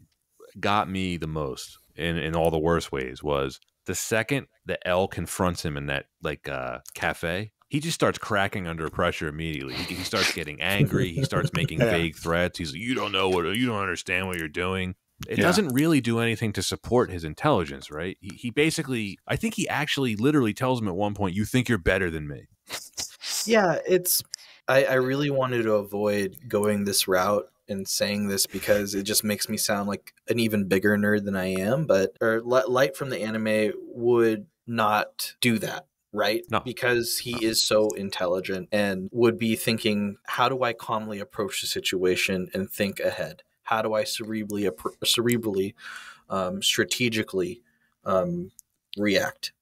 [SPEAKER 1] got me the most in in all the worst ways was the second that L confronts him in that like uh, cafe. He just starts cracking under pressure immediately. He, he starts getting angry. He starts making
[SPEAKER 3] Yeah.
[SPEAKER 1] vague threats. He's like, "You don't know what you don't understand what you're doing." It
[SPEAKER 3] Yeah.
[SPEAKER 1] doesn't really do anything to support his intelligence, right? He, he basically, I think he actually literally tells him at one point, "You think you're better than me."
[SPEAKER 2] Yeah, it's. I, I really wanted to avoid going this route and saying this because it just makes me sound like an even bigger nerd than I am, but or Light from the anime would not do that right?
[SPEAKER 1] No.
[SPEAKER 2] Because he is so intelligent and would be thinking, how do I calmly approach the situation and think ahead? How do I cerebrally, cerebrally, um, strategically um, react?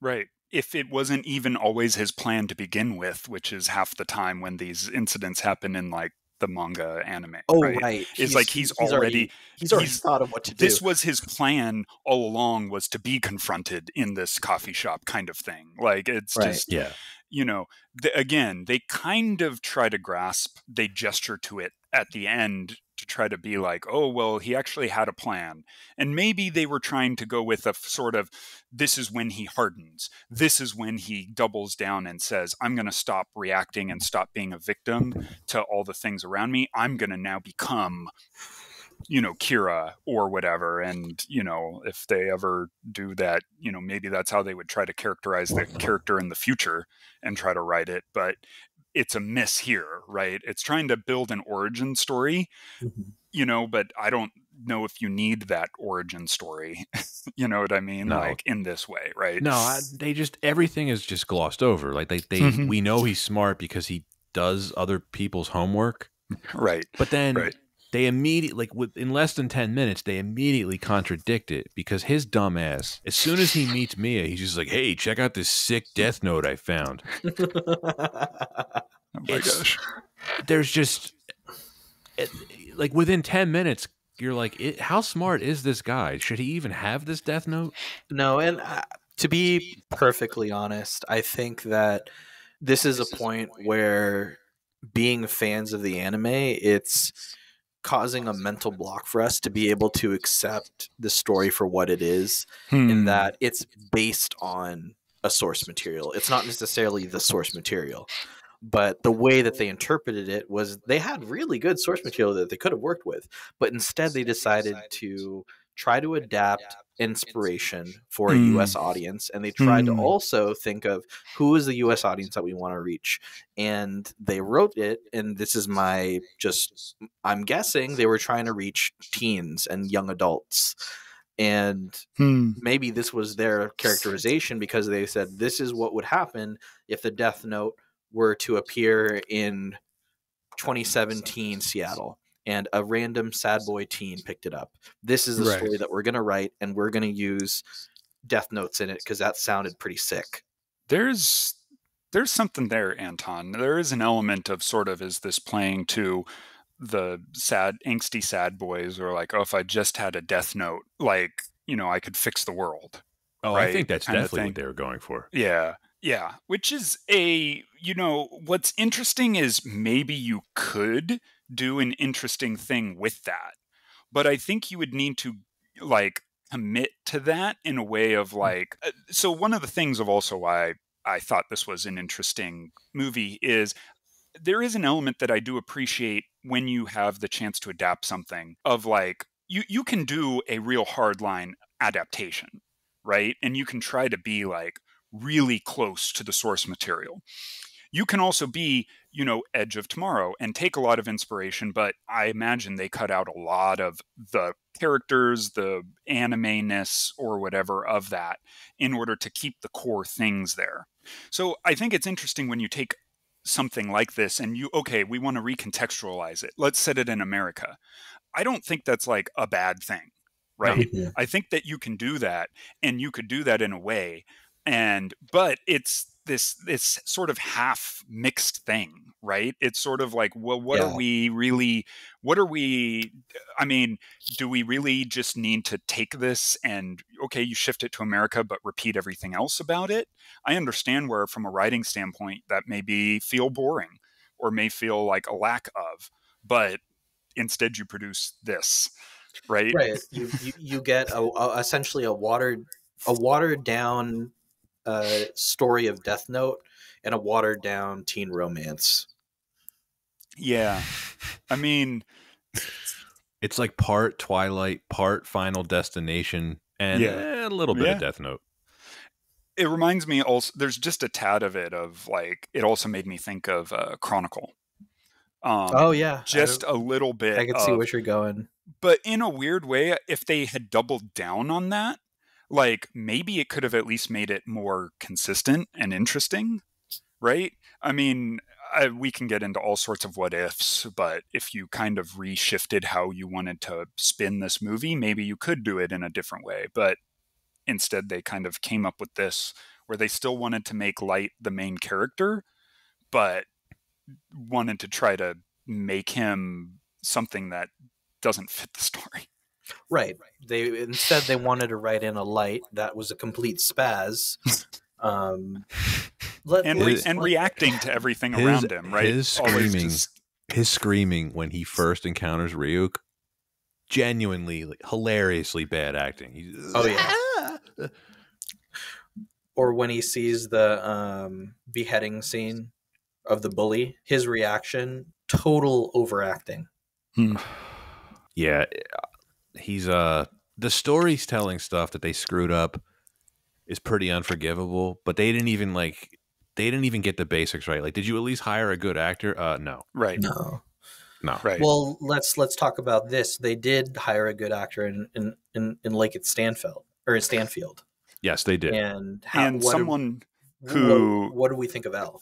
[SPEAKER 3] Right. If it wasn't even always his plan to begin with, which is half the time when these incidents happen in like the manga anime.
[SPEAKER 2] Oh,
[SPEAKER 3] right.
[SPEAKER 2] right.
[SPEAKER 3] It's like he's, already,
[SPEAKER 2] already he's already
[SPEAKER 3] he's-
[SPEAKER 2] thought of what to do.
[SPEAKER 3] this was his plan all along was to be confronted in this coffee shop kind of thing. Like it's
[SPEAKER 2] Right.
[SPEAKER 3] just
[SPEAKER 1] Yeah.
[SPEAKER 3] you know, the, again, they kind of try to grasp, they gesture to it at the end to try to be like, oh, well, he actually had a plan. And maybe they were trying to go with a sort of, this is when he hardens. This is when he doubles down and says, I'm going to stop reacting and stop being a victim to all the things around me. I'm going to now become you know Kira or whatever and you know if they ever do that you know maybe that's how they would try to characterize the character in the future and try to write it but it's a miss here right it's trying to build an origin story
[SPEAKER 2] Mhm.
[SPEAKER 3] you know but i don't know if you need that origin story you know what i mean
[SPEAKER 1] No.
[SPEAKER 3] like in this way right
[SPEAKER 1] No, I, they just everything is just glossed over. Like they, they
[SPEAKER 3] Mhm.
[SPEAKER 1] we know he's smart because he does other people's homework,
[SPEAKER 3] right
[SPEAKER 1] but then
[SPEAKER 3] Right.
[SPEAKER 1] They immediately like with in less than ten minutes they immediately contradict it because his dumbass, as soon as he meets Mia, he's just like, "Hey, check out this sick Death Note I found."
[SPEAKER 3] oh my
[SPEAKER 1] It's-
[SPEAKER 3] gosh
[SPEAKER 1] There's just it, like within ten minutes. You're like, it, how smart is this guy? Should he even have this Death Note?
[SPEAKER 2] No, and uh, to be perfectly honest, I think that this is a point where being fans of the anime, it's causing a mental block for us to be able to accept the story for what it is in
[SPEAKER 3] Hmm.
[SPEAKER 2] that it's based on a source material. It's not necessarily the source material. But the way that they interpreted it was they had really good source material that they could have worked with, but instead they decided to try to adapt inspiration for a
[SPEAKER 3] Mm.
[SPEAKER 2] US audience and they tried to
[SPEAKER 3] Mm.
[SPEAKER 2] also think of who is the US audience that we want to reach and they wrote it and this is my just I'm guessing they were trying to reach teens and young adults and
[SPEAKER 3] Hmm.
[SPEAKER 2] maybe this was their characterization because they said this is what would happen if the death note were to appear in 2017 Seattle and a random sad boy teen picked it up. This is the
[SPEAKER 3] Right.
[SPEAKER 2] story that we're going to write and we're going to use death notes in it because that sounded pretty sick.
[SPEAKER 3] there's there's something there anton there is an element of sort of is this playing to the sad angsty sad boys or like oh if i just had a death note like you know i could fix the world
[SPEAKER 1] Oh, I think that's
[SPEAKER 3] kinda
[SPEAKER 1] definitely what they were going for.
[SPEAKER 3] yeah yeah which is a you know what's interesting is maybe you could do an interesting thing with that but i think you would need to like commit to that in a way of like uh, so one of the things of also why I thought this was an interesting movie is there is an element that I do appreciate when you have the chance to adapt something of like you you can do a real hardline adaptation, right? And you can try to be like really close to the source material. You can also be, you know, Edge of Tomorrow and take a lot of inspiration, but I imagine they cut out a lot of the characters, the anime-ness or whatever of that in order to keep the core things there. So I think it's interesting when you take something like this and you okay, we want to recontextualize it. Let's set it in America. I don't think that's like a bad thing, right? I think that you can do that and you could do that in a way and but it's this this sort of half mixed thing, right? It's sort of like well what
[SPEAKER 2] Yeah.
[SPEAKER 3] are we really what are we I mean, do we really just need to take this and okay, you shift it to America but repeat everything else about it? I understand where from a writing standpoint that may be feel boring or may feel like a lack of, but instead you produce this, right?
[SPEAKER 2] Right. You, you, you get a, a, essentially a watered a watered down uh, story of Death Note and a watered down teen romance.
[SPEAKER 3] Yeah. I mean,
[SPEAKER 1] It's like part Twilight, part Final Destination, and
[SPEAKER 3] Yeah.
[SPEAKER 1] a little bit
[SPEAKER 3] Yeah.
[SPEAKER 1] of Death Note.
[SPEAKER 3] it reminds me also there's just a tad of it of like it also made me think of uh, chronicle Um,
[SPEAKER 2] oh yeah,
[SPEAKER 3] just a little bit.
[SPEAKER 2] I, I can see
[SPEAKER 3] of-
[SPEAKER 2] where you're going.
[SPEAKER 3] but in a weird way, if they had doubled down on that, like maybe it could have at least made it more consistent and interesting, right? I mean, I, we can get into all sorts of what ifs, but if you kind of reshifted how you wanted to spin this movie, maybe you could do it in a different way. But instead, they kind of came up with this where they still wanted to make Light the main character, but wanted to try to make him something that doesn't fit the story.
[SPEAKER 2] Right. They instead they wanted to write in a light that was a complete spaz. Um, let,
[SPEAKER 3] and re-
[SPEAKER 1] His-
[SPEAKER 3] and reacting to everything
[SPEAKER 1] his-
[SPEAKER 3] around him, right?
[SPEAKER 1] his screaming
[SPEAKER 3] just-
[SPEAKER 1] His screaming when he first encounters Ryuk, genuinely like, hilariously bad acting. He's,
[SPEAKER 2] Oh, yeah. or when he sees the um, beheading scene of the bully, his reaction total overacting.
[SPEAKER 1] yeah, he's uh the storytelling stuff that they screwed up is pretty unforgivable. But they didn't even like they didn't even get the basics right. Like, did you at least hire a good actor? Uh, no,
[SPEAKER 3] right,
[SPEAKER 2] No.
[SPEAKER 1] no.
[SPEAKER 3] right.
[SPEAKER 2] Well, let's let's talk about this. They did hire a good actor in in in, in LaKeith Stanfield or in Stanfield,
[SPEAKER 1] Yes, they did.
[SPEAKER 2] and how,
[SPEAKER 3] and someone
[SPEAKER 2] what,
[SPEAKER 3] who-
[SPEAKER 2] what do we think of L?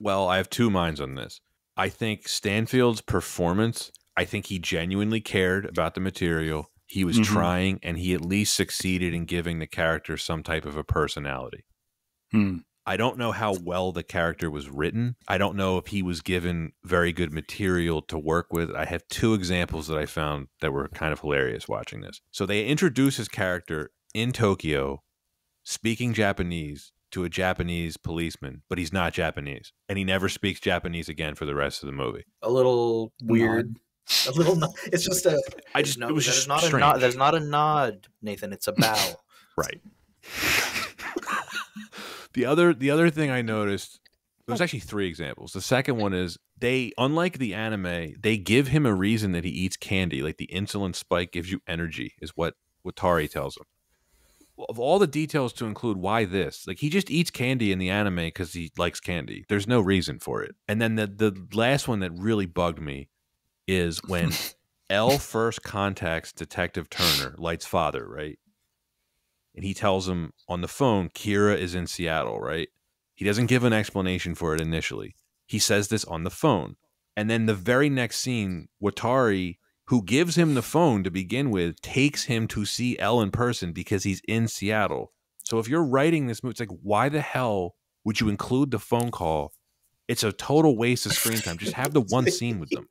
[SPEAKER 1] Well, I have two minds on this. I think Stanfield's performance, I think he genuinely cared about the material. He was
[SPEAKER 3] Mhm.
[SPEAKER 1] trying and he at least succeeded in giving the character some type of a personality.
[SPEAKER 3] Hmm.
[SPEAKER 1] I don't know how well the character was written. I don't know if he was given very good material to work with. I have two examples that I found that were kind of hilarious watching this. So they introduce his character in Tokyo speaking Japanese to a Japanese policeman, but he's not Japanese. And he never speaks Japanese again for the rest of the movie.
[SPEAKER 2] A little weird. A little. no- It's just a.
[SPEAKER 1] I just
[SPEAKER 2] no,
[SPEAKER 1] it was
[SPEAKER 2] that is
[SPEAKER 1] just
[SPEAKER 2] not a nod. That's not a nod, Nathan. It's a bow.
[SPEAKER 1] Right. the other the other thing I noticed there's actually three examples. The second one is they unlike the anime, they give him a reason that he eats candy. Like the insulin spike gives you energy, is what Watari tells him. Of all the details to include why this, like he just eats candy in the anime because he likes candy. There's no reason for it. And then the the last one that really bugged me is when L first contacts Detective Turner, Light's father, right? And he tells him on the phone, Kira is in Seattle, right? He doesn't give an explanation for it initially. He says this on the phone. And then the very next scene, Watari, who gives him the phone to begin with, takes him to see L in person because he's in Seattle. So if you're writing this movie, it's like, why the hell would you include the phone call? It's a total waste of screen time. Just have the one scene with them.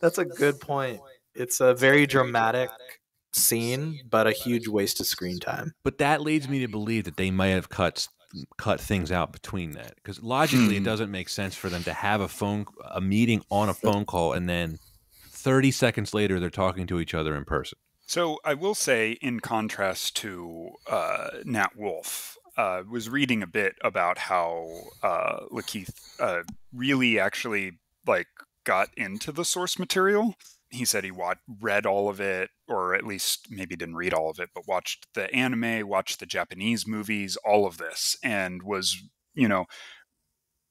[SPEAKER 2] That's a good point. It's a very dramatic scene, but a huge waste of screen time.
[SPEAKER 1] But that leads me to believe that they might have cut cut things out between that because logically it
[SPEAKER 3] Hmm.
[SPEAKER 1] doesn't make sense for them to have a phone a meeting on a phone call and then 30 seconds later they're talking to each other in person.
[SPEAKER 3] So I will say, in contrast to uh, Nat Wolff, uh, was reading a bit about how uh, LaKeith uh, really actually like got into the source material. He said he read all of it, or at least maybe didn't read all of it, but watched the anime, watched the Japanese movies, all of this, and was you know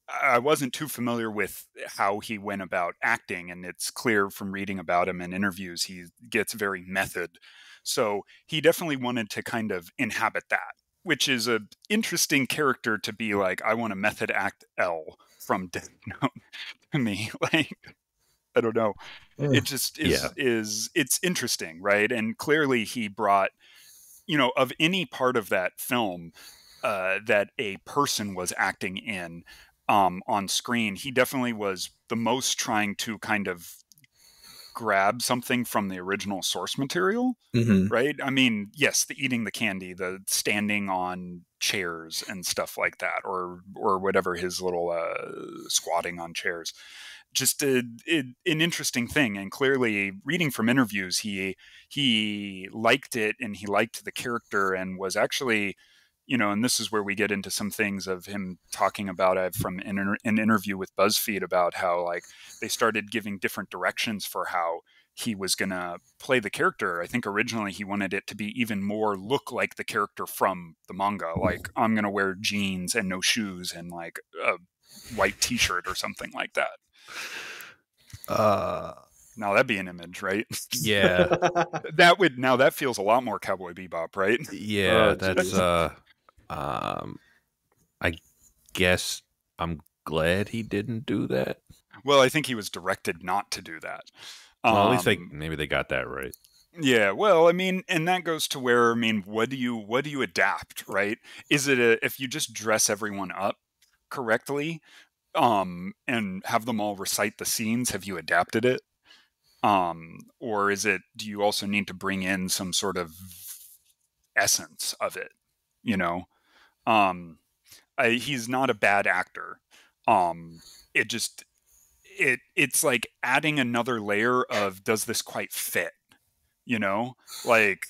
[SPEAKER 3] I wasn't too familiar with how he went about acting, and it's clear from reading about him in interviews he gets very method. So he definitely wanted to kind of inhabit that, which is a interesting character to be like. I want a method act L from Death Note to me. Like I don't know. It just is
[SPEAKER 1] Yeah.
[SPEAKER 3] is it's interesting, right? And clearly he brought, you know, of any part of that film uh, that a person was acting in um, on screen, he definitely was the most trying to kind of grab something from the original source material,
[SPEAKER 2] Mm-hmm.
[SPEAKER 3] right? I mean, yes, the eating the candy, the standing on chairs and stuff like that, or or whatever his little uh, squatting on chairs. Just a, it, an interesting thing, and clearly, reading from interviews, he he liked it and he liked the character and was actually you know, and this is where we get into some things of him talking about it from an, inter- an interview with BuzzFeed about how like they started giving different directions for how he was going to play the character. I think originally he wanted it to be even more look like the character from the manga. Like I'm going to wear jeans and no shoes and like a white t-shirt or something like that.
[SPEAKER 1] Uh,
[SPEAKER 3] Now that'd be an image, right?
[SPEAKER 1] yeah,
[SPEAKER 3] that would now that feels a lot more Cowboy Bebop, right?
[SPEAKER 1] yeah.
[SPEAKER 2] Oh,
[SPEAKER 1] that's
[SPEAKER 2] geez.
[SPEAKER 1] uh, um, I guess I'm glad he didn't do that.
[SPEAKER 3] Well, I think he was directed not to do that.
[SPEAKER 1] Well, at least they
[SPEAKER 3] Um,
[SPEAKER 1] maybe they got that right.
[SPEAKER 3] Yeah, well, I mean, and that goes to where I mean, what do you what do you adapt, right? Is it a if you just dress everyone up correctly um and have them all recite the scenes, have you adapted it? Um or is it do you also need to bring in some sort of essence of it, you know? Um I, he's not a bad actor. Um it just it it's like adding another layer of does this quite fit? you know like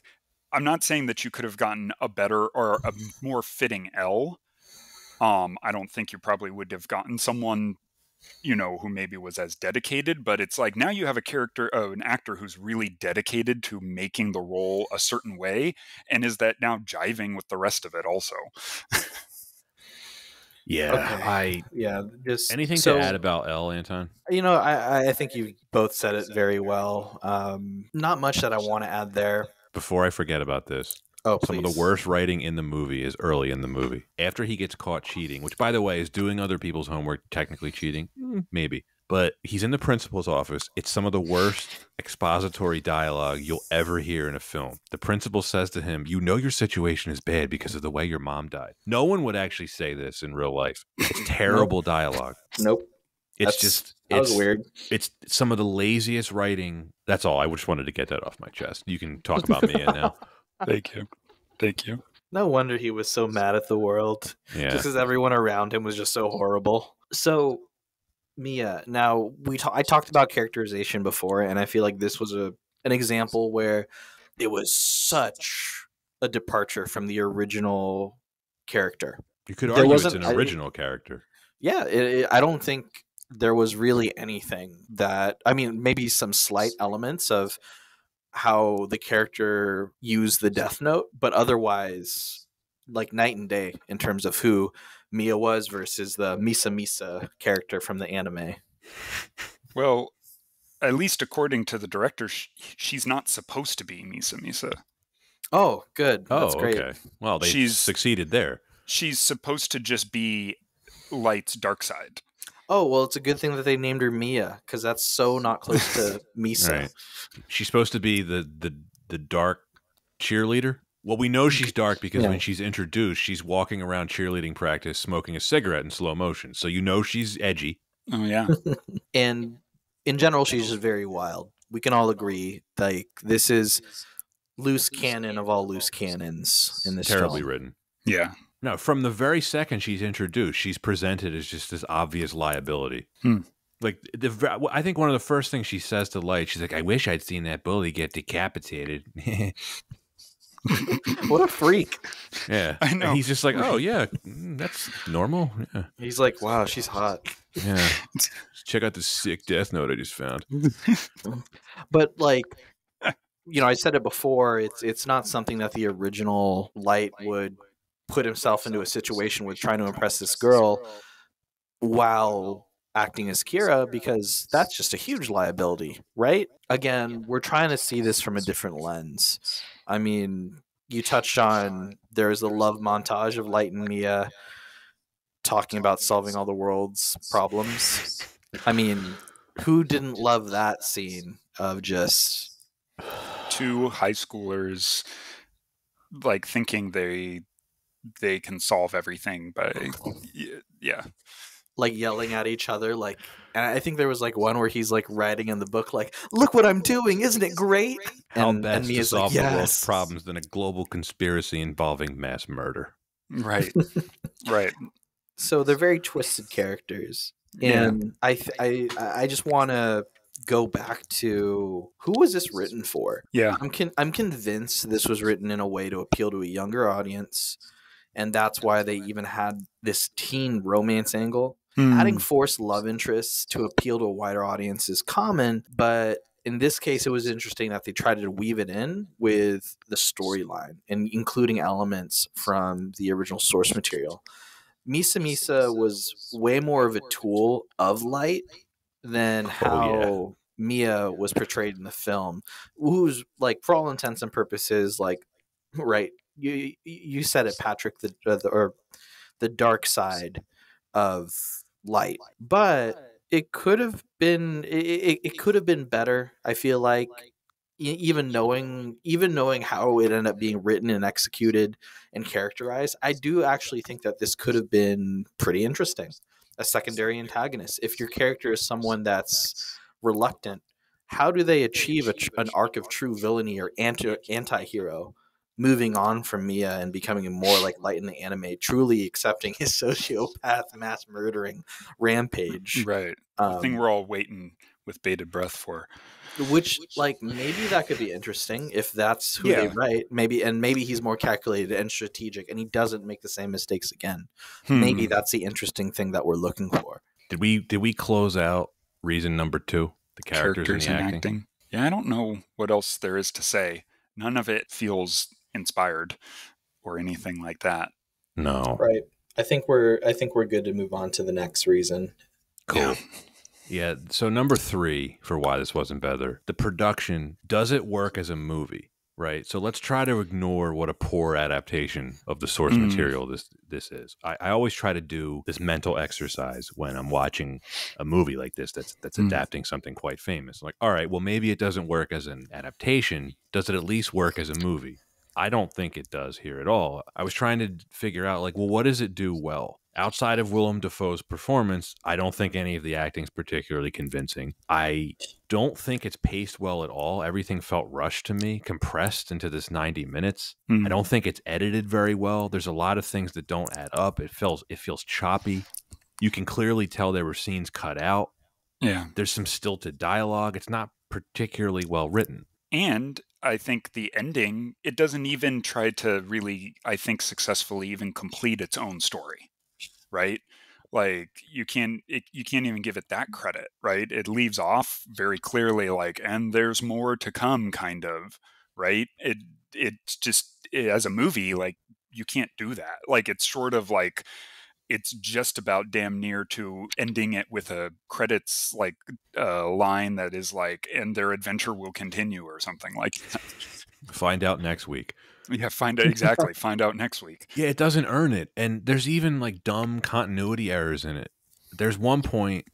[SPEAKER 3] i'm not saying that you could have gotten a better or a more fitting l um i don't think you probably would have gotten someone you know who maybe was as dedicated but it's like now you have a character uh, an actor who's really dedicated to making the role a certain way and is that now jiving with the rest of it also
[SPEAKER 1] Yeah,
[SPEAKER 2] Okay.
[SPEAKER 1] I
[SPEAKER 2] yeah, just
[SPEAKER 1] anything
[SPEAKER 2] so,
[SPEAKER 1] to add about L, Anton?
[SPEAKER 2] You know, I I think you both said it very well. Um, not much that I want to add there.
[SPEAKER 1] Before I forget about this,
[SPEAKER 2] Oh,
[SPEAKER 1] some of the worst writing in the movie is early in the movie. After he gets caught cheating, which by the way is doing other people's homework technically cheating, Mm, maybe. But he's in the principal's office. It's some of the worst expository dialogue you'll ever hear in a film. The principal says to him, "You know your situation is bad because of the way your mom died." No one would actually say this in real life. It's terrible dialogue.
[SPEAKER 2] Nope.
[SPEAKER 1] It's
[SPEAKER 2] That's-
[SPEAKER 1] just it's
[SPEAKER 2] weird.
[SPEAKER 1] it's some of the laziest writing. That's all. I just wanted to get that off my chest. You can talk about Mia now.
[SPEAKER 3] thank you thank you
[SPEAKER 2] No wonder he was so mad at the world.
[SPEAKER 1] Yeah.
[SPEAKER 2] just because everyone around him was just so horrible. So, Mia, now we ta- I talked about characterization before, and I feel like this was a an example where it was such a departure from the original character.
[SPEAKER 1] You could argue it's
[SPEAKER 2] wasn't-
[SPEAKER 1] an
[SPEAKER 2] I-
[SPEAKER 1] original character.
[SPEAKER 2] Yeah, it, it- I don't think there was really anything that I mean, maybe some slight elements of how the character used the Death Note, but otherwise, like night and day in terms of who Mia was versus the Misa Misa character from the anime.
[SPEAKER 3] well at least according to the director she's not supposed to be misa misa
[SPEAKER 2] Oh, good.
[SPEAKER 1] Oh,
[SPEAKER 2] That's great.
[SPEAKER 1] okay. Well, they
[SPEAKER 3] She's-
[SPEAKER 1] succeeded there.
[SPEAKER 3] she's supposed to just be light's dark side
[SPEAKER 2] Oh, well, it's a good thing that they named her Mia because that's so not close to Misa.
[SPEAKER 1] Right. She's supposed to be the the the dark cheerleader. Well, we know she's dark because
[SPEAKER 2] Yeah.
[SPEAKER 1] when she's introduced, she's walking around cheerleading practice smoking a cigarette in slow motion. So you know she's edgy.
[SPEAKER 3] oh yeah
[SPEAKER 2] and in general she's just very wild we can all agree like this is loose cannon of all loose cannons in this
[SPEAKER 1] terribly
[SPEAKER 2] film.
[SPEAKER 1] written.
[SPEAKER 3] yeah
[SPEAKER 1] No, from the very second she's introduced, she's presented as just this obvious liability.
[SPEAKER 3] Hmm.
[SPEAKER 1] Like the, I think one of the first things she says to Light, she's like, "I wish I'd seen that bully get decapitated."
[SPEAKER 2] what a freak
[SPEAKER 1] yeah,
[SPEAKER 3] I
[SPEAKER 1] And
[SPEAKER 3] know.
[SPEAKER 1] he's just like, "Oh yeah, mm, that's normal." Yeah,
[SPEAKER 2] he's like wow she's hot
[SPEAKER 1] yeah. Check out this sick Death Note I just found.
[SPEAKER 2] but like you know i said it before it's it's not something that the original light would put himself into a situation with trying to impress this girl while acting as Kira because that's just a huge liability, right? Again, we're trying to see this from a different lens. I mean, you touched on there's a love montage of Light and Mia talking about solving all the world's problems. I mean, who didn't love that scene of just
[SPEAKER 3] two high schoolers like thinking they they can solve everything but oh, yeah.
[SPEAKER 2] Like yelling at each other like and I think there was like one where he's like writing in the book like look what I'm doing isn't it great?
[SPEAKER 1] How
[SPEAKER 2] and,
[SPEAKER 1] best
[SPEAKER 2] and
[SPEAKER 1] to solve
[SPEAKER 2] like,
[SPEAKER 1] the world's problems than a global conspiracy involving mass murder?
[SPEAKER 3] right. Right.
[SPEAKER 2] So they're very twisted characters
[SPEAKER 3] Yeah.
[SPEAKER 2] and I th- I I just want to go back to who was this written for?
[SPEAKER 3] Yeah.
[SPEAKER 2] I'm con- I'm convinced this was written in a way to appeal to a younger audience and that's why they even had this teen romance angle
[SPEAKER 3] Hmm.
[SPEAKER 2] adding forced love interests to appeal to a wider audience is common, but in this case, it was interesting that they tried to weave it in with the storyline and including elements from the original source material. Misa Misa was way more of a tool of light than
[SPEAKER 1] Oh,
[SPEAKER 2] how Mia was portrayed in the film, who's like for all intents and purposes like right you you said it Patrick the, uh, the or the dark side of light but it could have been it, it, could have been better I feel like even knowing even knowing how it ended up being written and executed and characterized I do actually think that this could have been pretty interesting a secondary antagonist. If your character is someone that's reluctant how do they achieve a, an arc of true villainy or anti anti-hero moving on from Mia and becoming more like light in the anime truly accepting his sociopath mass murdering rampage
[SPEAKER 3] Right. The thing
[SPEAKER 2] um,
[SPEAKER 3] we're all waiting with bated breath for.
[SPEAKER 2] which like maybe that could be interesting if that's who they write maybe and maybe he's more calculated and strategic and he doesn't make the same mistakes again maybe
[SPEAKER 3] Hmm.
[SPEAKER 2] that's the interesting thing that we're looking for
[SPEAKER 1] Did we did we close out reason number two? The characters, and the acting.
[SPEAKER 3] Yeah, I don't know what else there is to say. None of it feels inspired or anything like that.
[SPEAKER 1] No.
[SPEAKER 2] right i think we're i think we're good to move on to the next reason
[SPEAKER 1] Cool.
[SPEAKER 3] Yeah.
[SPEAKER 1] Yeah. So number three for why this wasn't better, the production does it work as a movie, right? So let's try to ignore what a poor adaptation of the source
[SPEAKER 3] Mm.
[SPEAKER 1] material this this is. I, I always try to do this mental exercise when I'm watching a movie like this that's that's
[SPEAKER 3] Mm.
[SPEAKER 1] adapting something quite famous. Like, all right, well maybe it doesn't work as an adaptation. Does it at least work as a movie? I don't think it does here at all. I was trying to figure out like, well, what does it do well? Outside of Willem Dafoe's performance, I don't think any of the acting's particularly convincing. I don't think it's paced well at all. Everything felt rushed to me, compressed into this 90 minutes.
[SPEAKER 3] Hmm.
[SPEAKER 1] I don't think it's edited very well. There's a lot of things that don't add up. It feels it feels choppy. You can clearly tell there were scenes cut out.
[SPEAKER 3] Yeah.
[SPEAKER 1] There's some stilted dialogue. It's not particularly well written.
[SPEAKER 3] And I think the ending, it doesn't even try to really, I think, successfully even complete its own story, right? Like you can't, it, you can't even give it that credit, right? It leaves off very clearly, like, and there's more to come, kind of, right? It, it's just it, as a movie, like you can't do that. Like it's sort of like it's just about damn near to ending it with a credits like uh, line that is like, and their adventure will continue or something like. That.
[SPEAKER 1] Find out next week.
[SPEAKER 3] Yeah, find out exactly. find out next week.
[SPEAKER 1] Yeah, it doesn't earn it. And there's even like dumb continuity errors in it. There's one point,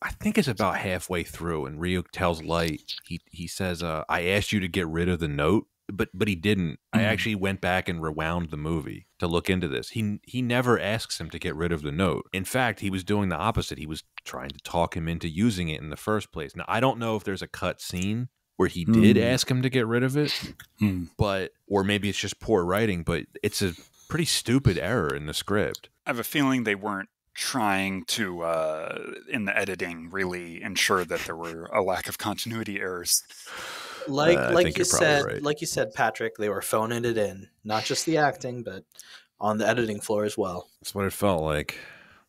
[SPEAKER 1] I think it's about halfway through, and Ryuk tells Light, he he says, uh, I asked you to get rid of the note, but but he didn't. I
[SPEAKER 3] Mhm.
[SPEAKER 1] actually went back and rewound the movie to look into this. He he never asks him to get rid of the note. In fact, he was doing the opposite. He was trying to talk him into using it in the first place. Now I don't know if there's a cut scene where he did
[SPEAKER 3] Hmm.
[SPEAKER 1] ask him to get rid of it,
[SPEAKER 3] Hmm.
[SPEAKER 1] but or maybe it's just poor writing, but it's a pretty stupid error in the script.
[SPEAKER 3] I have a feeling they weren't trying to, uh, in the editing, really ensure that there were a lack of continuity errors.
[SPEAKER 2] Like
[SPEAKER 1] Uh,
[SPEAKER 2] like you said
[SPEAKER 1] right.
[SPEAKER 2] like you said patrick they were phoning it in not just the acting but on the editing floor as well
[SPEAKER 1] That's what it felt like.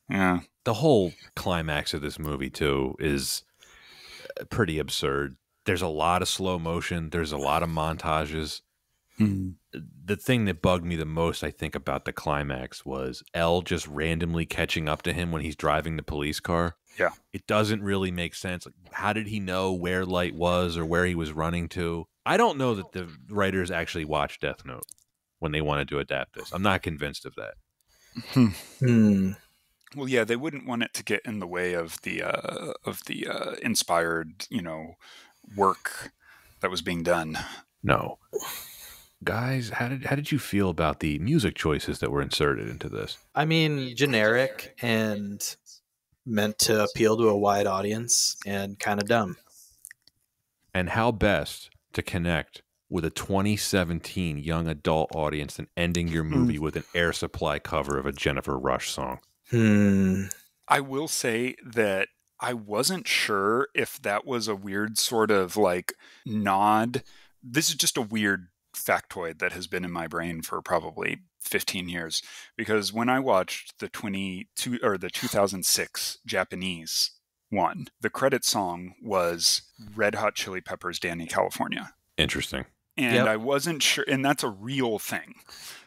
[SPEAKER 3] Yeah.
[SPEAKER 1] The whole climax of this movie too is uh, pretty absurd. There's a lot of slow motion, there's a lot of montages.
[SPEAKER 3] Hmm.
[SPEAKER 1] The thing that bugged me the most, I think, about the climax was L just randomly catching up to him when he's driving the police car.
[SPEAKER 3] Yeah.
[SPEAKER 1] It doesn't really make sense. Like, how did he know where Light was or where he was running to? I don't know that the writers actually watched Death Note when they wanted to adapt this. I'm not convinced of that.
[SPEAKER 2] hmm.
[SPEAKER 3] Well, yeah, they wouldn't want it to get in the way of the uh, of the uh, inspired, you know, work that was being done.
[SPEAKER 1] No. Guys, how did how did you feel about the music choices that were inserted into this?
[SPEAKER 2] i mean generic and meant to appeal to a wide audience and kind of dumb
[SPEAKER 1] And how best to connect with a 2017 young adult audience than ending your movie with an Air Supply cover of a Jennifer Rush song?
[SPEAKER 2] hmm.
[SPEAKER 3] I will say that I wasn't sure if that was a weird sort of like nod. This is just a weird factoid that has been in my brain for probably 15 years because when I watched the 22 or the 2006 Japanese one, the credit song was Red Hot Chili Peppers Dani California.
[SPEAKER 1] Interesting.
[SPEAKER 3] And
[SPEAKER 2] Yep.
[SPEAKER 3] I wasn't sure and that's a real thing.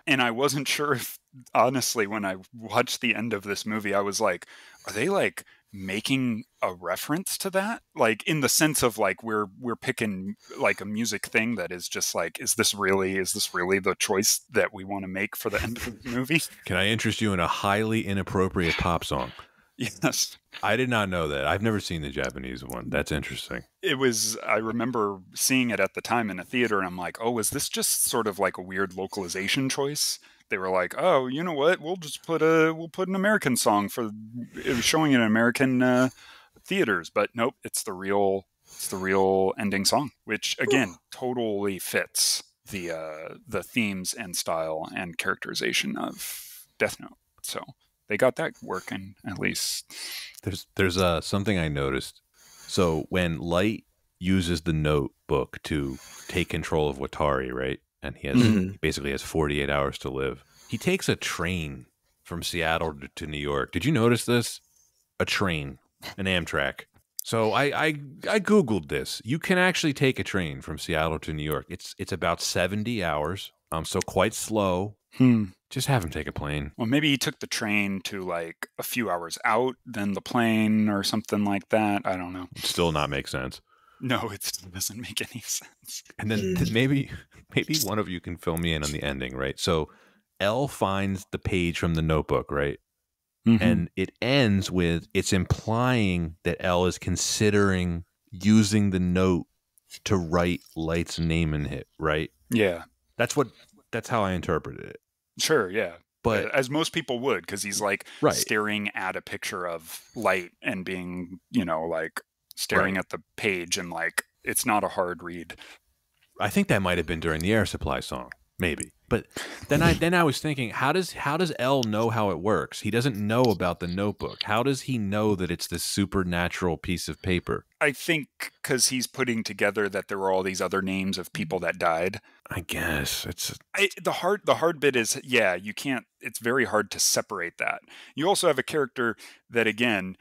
[SPEAKER 3] And I wasn't sure if honestly when I watched the end of this movie I was like are they like making a reference to that like in the sense of like we're we're picking like a music thing that is just like is this really is this really the choice that we want to make for the end of the movie
[SPEAKER 1] Can I interest you in a highly inappropriate pop song?
[SPEAKER 3] yes
[SPEAKER 1] I did not know that. I've never seen the Japanese one. That's interesting.
[SPEAKER 3] it was i remember seeing it at the time in a theater and i'm like oh is this just sort of like a weird localization choice they were like oh you know what? We'll just put a we'll put an american song for it was showing in american uh, theaters. But nope it's the real it's the real ending song which again totally fits the uh the themes and style and characterization of death note. So they got that working at least.
[SPEAKER 1] There's there's uh something I noticed. So when Light uses the notebook to take control of Watari, right? And he has
[SPEAKER 2] Mhm.
[SPEAKER 1] he basically has 48 hours to live. He takes a train from Seattle to, to New York. Did you notice this? A train, an Amtrak. So I, I I googled this. You can actually take a train from Seattle to New York. It's it's about 70 hours. Um so quite slow.
[SPEAKER 3] hmm
[SPEAKER 1] Just have him take a plane.
[SPEAKER 3] Well, maybe he took the train to like a few hours out, then the plane or something like that. I don't know.
[SPEAKER 1] Still not make sense.
[SPEAKER 3] No, it doesn't make any sense.
[SPEAKER 1] And then
[SPEAKER 2] Mm.
[SPEAKER 1] maybe maybe one of you can fill me in on the ending, right? So L finds the page from the notebook, right?
[SPEAKER 3] Mm-hmm.
[SPEAKER 1] And it ends with it's implying that L is considering using the note to write Light's name in it, right?
[SPEAKER 3] yeah,
[SPEAKER 1] That's what that's how I interpreted it.
[SPEAKER 3] sure, yeah.
[SPEAKER 1] But
[SPEAKER 3] as most people would, because he's like
[SPEAKER 1] right.
[SPEAKER 3] staring at a picture of light and being, you know, like staring at the page and like it's not a hard read.
[SPEAKER 1] I think that might have been during the air supply song, maybe. But then I then I was thinking, how does how does L know how it works? He doesn't know about the notebook. How does he know that it's this supernatural piece of paper?
[SPEAKER 3] I think because he's putting together that there were all these other names of people that died.
[SPEAKER 1] I guess it's
[SPEAKER 3] I, the hard the hard bit is yeah you can't it's very hard to separate that you also have a character that again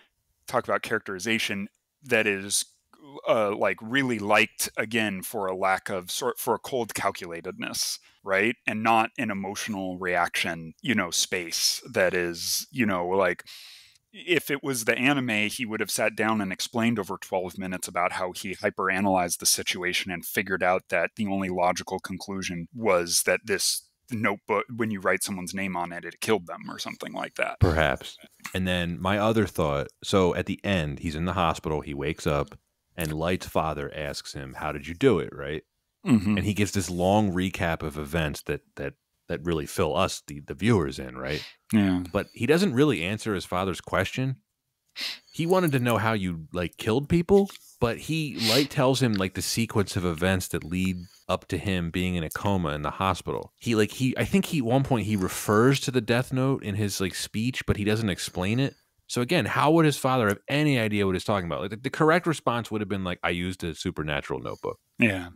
[SPEAKER 3] talk about characterization that is uh, like really liked again for a lack of sort for a cold calculatedness right? And not an emotional reaction you know space that is you know like if it was the anime, he would have sat down and explained over 12 minutes about how he hyperanalyzed the situation and figured out that the only logical conclusion was that this notebook, when you write someone's name on it, it killed them or something like that.
[SPEAKER 1] perhaps. And then my other thought, so at the end, he's in the hospital, he wakes up and Light's father asks him, "How did you do it?" right?
[SPEAKER 3] Mhm.
[SPEAKER 1] And he gives this long recap of events that that that really fill us the the viewers in, right?
[SPEAKER 3] Yeah.
[SPEAKER 1] but he doesn't really answer his father's question. He wanted to know how you like killed people, but he Light tells him like the sequence of events that lead up to him being in a coma in the hospital. He like he I think he at one point he refers to the death note in his like speech, but he doesn't explain it. So again, how would his father have any idea what he's talking about? Like the, the correct response would have been like I used a supernatural notebook.
[SPEAKER 3] Yeah.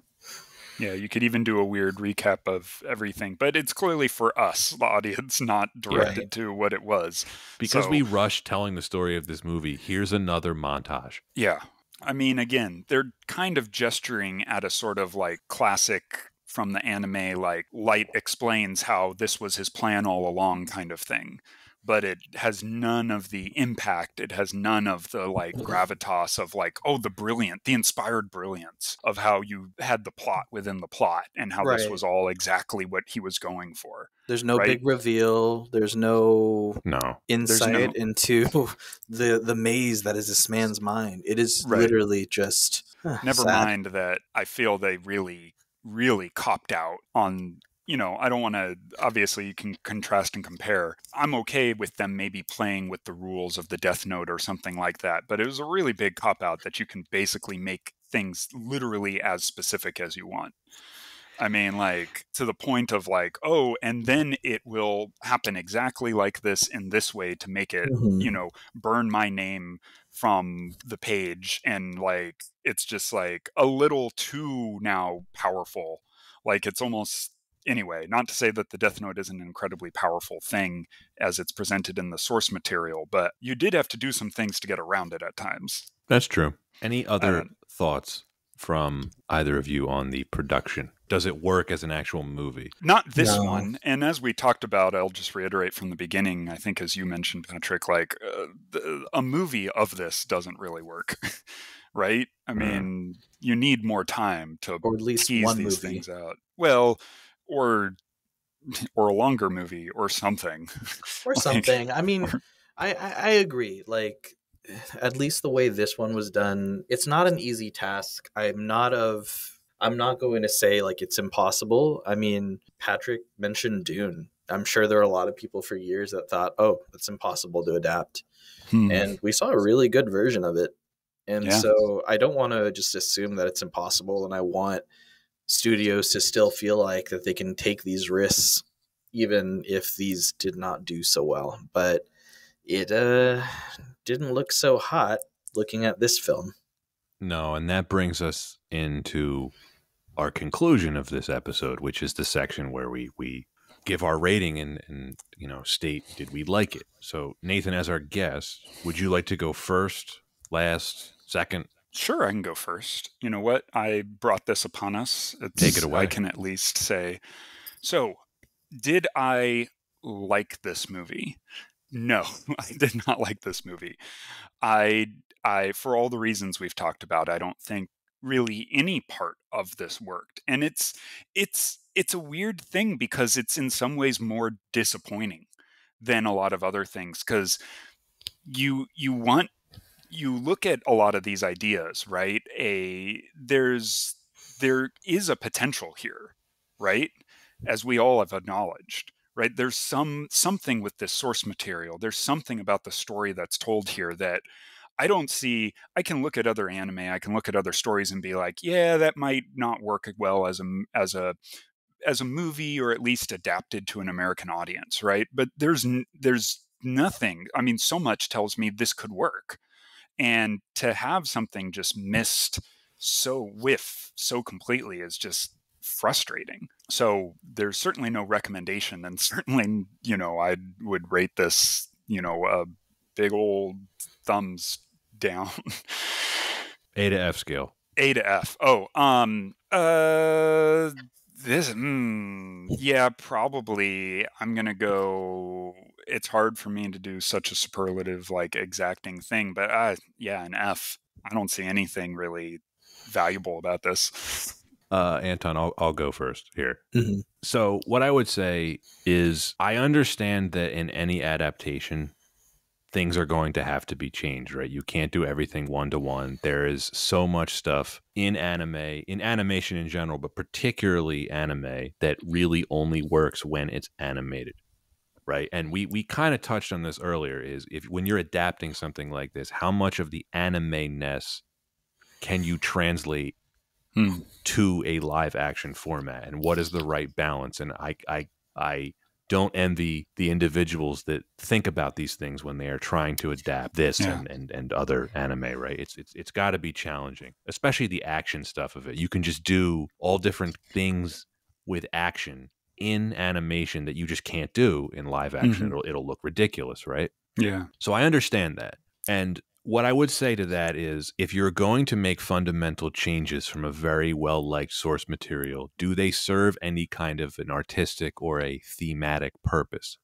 [SPEAKER 3] Yeah, you could even do a weird recap of everything, but it's clearly for us, the audience, not directed
[SPEAKER 2] Right.
[SPEAKER 3] to what it was.
[SPEAKER 1] Because
[SPEAKER 3] So-
[SPEAKER 1] we rushed telling the story of this movie, here's another montage.
[SPEAKER 3] Yeah. I mean, again, they're kind of gesturing at a sort of like classic from the anime, like Light explains how this was his plan all along kind of thing. But it has none of the impact. It has none of the like mm-hmm. gravitas of like, oh, the brilliant, the inspired brilliance of how you had the plot within the plot and how this was all exactly what he was going for.
[SPEAKER 2] There's no
[SPEAKER 3] Right.
[SPEAKER 2] big reveal. There's no
[SPEAKER 1] No.
[SPEAKER 2] insight
[SPEAKER 3] no-
[SPEAKER 2] into the the maze that is this man's mind. It is
[SPEAKER 3] Right.
[SPEAKER 2] literally just
[SPEAKER 3] Never
[SPEAKER 2] sad.
[SPEAKER 3] mind that I feel they really, really copped out on. You know, I don't want to. Obviously, you can contrast and compare. I'm okay with them maybe playing with the rules of the Death Note or something like that, but it was a really big cop out that you can basically make things literally as specific as you want. I mean, like to the point of like, oh, and then it will happen exactly like this in this way to make it
[SPEAKER 2] Mhm.
[SPEAKER 3] you know burn my name from the page and like it's just like a little too now powerful like it's almost anyway not to say that the death note is an incredibly powerful thing as it's presented in the source material but you did have to do some things to get around it at times
[SPEAKER 1] That's true. Any other
[SPEAKER 3] Um,
[SPEAKER 1] thoughts from either of you on the production. Does it work as an actual movie?
[SPEAKER 3] Not this
[SPEAKER 2] No.
[SPEAKER 3] one. And as we talked about, I'll just reiterate from the beginning. I think, as you mentioned, Patrick, like uh, the, a movie of this doesn't really work, right? I
[SPEAKER 1] Mhm.
[SPEAKER 3] mean, you need more time to
[SPEAKER 2] or at least
[SPEAKER 3] tease
[SPEAKER 2] one
[SPEAKER 3] these
[SPEAKER 2] movie.
[SPEAKER 3] things out. Well, or or a longer movie or something.
[SPEAKER 2] or
[SPEAKER 3] Like-
[SPEAKER 2] something. I mean,
[SPEAKER 3] or-
[SPEAKER 2] I, I I agree. Like, at least the way this one was done, it's not an easy task. I'm not of. I'm not going to say like it's impossible. I mean, Patrick mentioned Dune. I'm sure there are a lot of people for years that thought, "Oh, it's impossible to adapt,"
[SPEAKER 3] Hmm.
[SPEAKER 2] and we saw a really good version of it. And
[SPEAKER 3] Yeah.
[SPEAKER 2] so I don't want to just assume that it's impossible, and I want studios to still feel like that they can take these risks even if these did not do so well. But it uh, didn't look so hot looking at this film.
[SPEAKER 1] No, and that brings us into our conclusion of this episode, which is the section where we we give our rating and and you know state did we like it. So Nathan, as our guest, would you like to go first, last, second?
[SPEAKER 3] Sure, I can go first. You know what? I brought this upon us. It's,
[SPEAKER 1] Take it away.
[SPEAKER 3] I can at least say. So, did I like this movie? No, I did not like this movie. I, I, for all the reasons we've talked about, I don't think really any part of this worked. And it's, it's, it's a weird thing because it's in some ways more disappointing than a lot of other things because you, you want you look at a lot of these ideas, right? A there's there is a potential here, right? As we all have acknowledged, right? There's some something with this source material. There's something about the story that's told here that I don't see. I can look at other anime, I can look at other stories and be like, yeah, that might not work well as a as a as a movie or at least adapted to an American audience, right? But there's there's nothing. I mean, so much tells me this could work and to have something just missed so whiff so completely is just frustrating. So there's certainly no recommendation and certainly you know i would rate this you know a big old thumbs down.
[SPEAKER 1] A to F scale.
[SPEAKER 3] a to f. Oh um uh this mm, yeah probably i'm gonna go it's hard for me to do such a superlative like exacting thing but uh yeah an f i don't see anything really valuable about this
[SPEAKER 1] Uh, Anton, I'll I'll go first here.
[SPEAKER 2] Mhm.
[SPEAKER 1] So what I would say is I understand that in any adaptation things are going to have to be changed, right? You can't do everything one to one. There is so much stuff in anime, in animation in general, but particularly anime that really only works when it's animated. Right? And we we kind of touched on this earlier is if when you're adapting something like this, how much of the anime-ness can you translate
[SPEAKER 3] Hmm.
[SPEAKER 1] to a live action format and what is the right balance and i i i don't envy the individuals that think about these things when they are trying to adapt this
[SPEAKER 3] Yeah.
[SPEAKER 1] and, and and other anime right it's it's it's got to be challenging especially the action stuff of it you can just do all different things with action in animation that you just can't do in live action
[SPEAKER 3] Mhm.
[SPEAKER 1] it'll it'll look ridiculous right
[SPEAKER 3] yeah
[SPEAKER 1] so I understand that. And what I would say to that is if you're going to make fundamental changes from a very well liked source material, do they serve any kind of an artistic or a thematic purpose?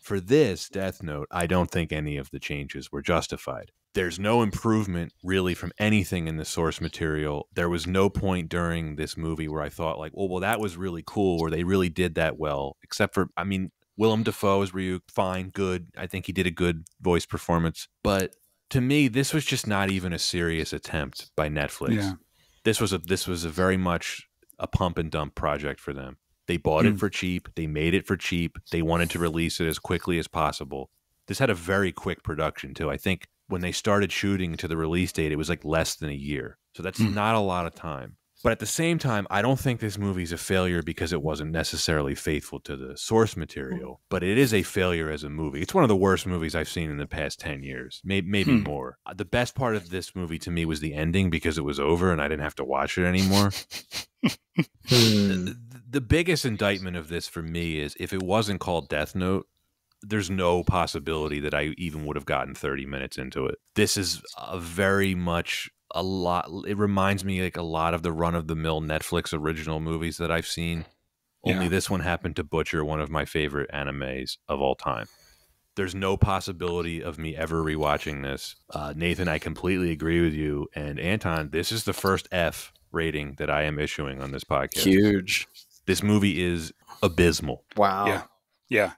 [SPEAKER 1] For this Death Note, I don't think any of the changes were justified. There's no improvement really from anything in the source material. There was no point during this movie where I thought like, oh well, that was really cool, or they really did that well. Except for, I mean, Willem Dafoe as Ryuk, fine, good. I think he did a good voice performance. But to me, this was just not even a serious attempt by Netflix.
[SPEAKER 3] Yeah.
[SPEAKER 1] This was a this was a very much a pump and dump project for them. They bought
[SPEAKER 3] Hmm.
[SPEAKER 1] it for cheap. They made it for cheap. They wanted to release it as quickly as possible. This had a very quick production too. I think when they started shooting to the release date, it was like less than a year. So that's
[SPEAKER 3] Hmm.
[SPEAKER 1] not a lot of time. But at the same time, I don't think this movie's a failure because it wasn't necessarily faithful to the source material, but it is a failure as a movie. It's one of the worst movies I've seen in the past 10 years, maybe, maybe
[SPEAKER 3] Hmm.
[SPEAKER 1] more. Uh, The best part of this movie to me was the ending because it was over and I didn't have to watch it anymore.
[SPEAKER 2] Hmm.
[SPEAKER 1] the, the biggest indictment of this for me is if it wasn't called Death Note, there's no possibility that I even would have gotten 30 minutes into it. This is a very much a lot. It reminds me like a lot of the run of the mill Netflix original movies that I've seen. Only
[SPEAKER 3] Yeah.
[SPEAKER 1] this one happened to butcher one of my favorite animes of all time. There's no possibility of me ever rewatching this. Uh, Nathan, I completely agree with you. And Anton, this is the first F rating that I am issuing on this podcast.
[SPEAKER 2] Huge.
[SPEAKER 1] This movie is abysmal.
[SPEAKER 2] Wow.
[SPEAKER 3] Yeah. Yeah.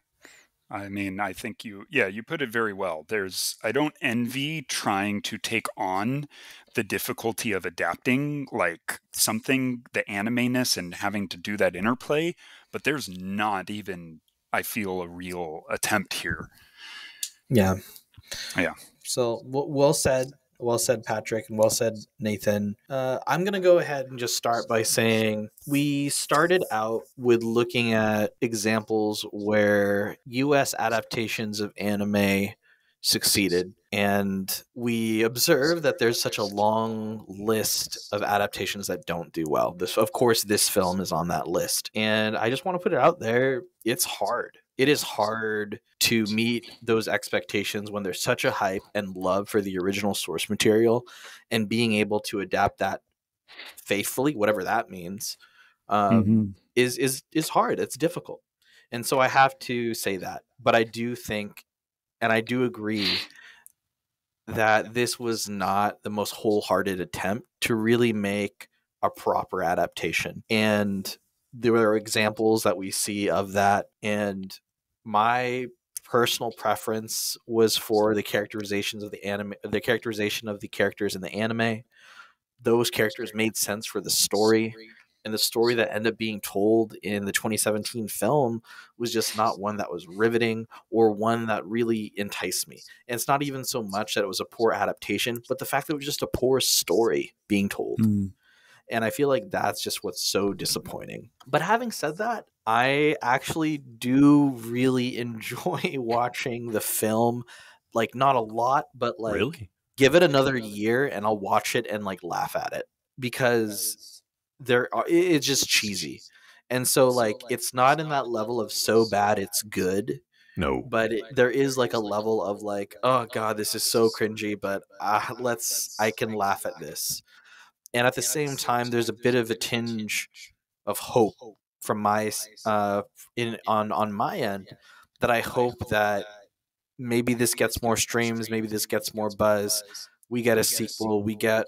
[SPEAKER 3] I mean, I think you, yeah, you put it very well. There's, I don't envy trying to take on the difficulty of adapting like something, the anime-ness and having to do that interplay, but there's not even, I feel, a real attempt here.
[SPEAKER 2] Yeah.
[SPEAKER 3] Yeah.
[SPEAKER 2] So well said. Well said, Patrick, and well said, Nathan. Uh, I'm going to go ahead and just start by saying we started out with looking at examples where US adaptations of anime succeeded. And we observe that there's such a long list of adaptations that don't do well. This, of course, this film is on that list. And I just want to put it out there it's hard. It is hard to meet those expectations when there's such a hype and love for the original source material and being able to adapt that faithfully, whatever that means. Um, is is is hard. It's difficult, and so I have to say that. But I do think, and I do agree that this was not the most wholehearted attempt to really make a proper adaptation. And there are examples that we see of that. And my personal preference was for the characterizations of the anime, the characterization of the characters in the anime. Those characters made sense for the story and the story that ended up being told in the 2017 film was just not one that was riveting or one that really enticed me. And it's not even so much that it was a poor adaptation, but the fact that it was just a poor story being told. Mm. And I feel like that's just what's so disappointing. But having said that, I actually do really enjoy watching the film. Like, not a lot, but like,
[SPEAKER 1] really?
[SPEAKER 2] give it another year and I'll watch it and like laugh at it because there are, it's just cheesy. And so like it's not in that level of so bad it's good,
[SPEAKER 1] No.
[SPEAKER 2] but it, there is like a level of like oh god this is so cringy, but uh, let's I can laugh at this. And at the same time there's a bit of a tinge of hope from my uh in on on my end that I hope that maybe this gets more streams, maybe this gets more buzz. We get a sequel, we get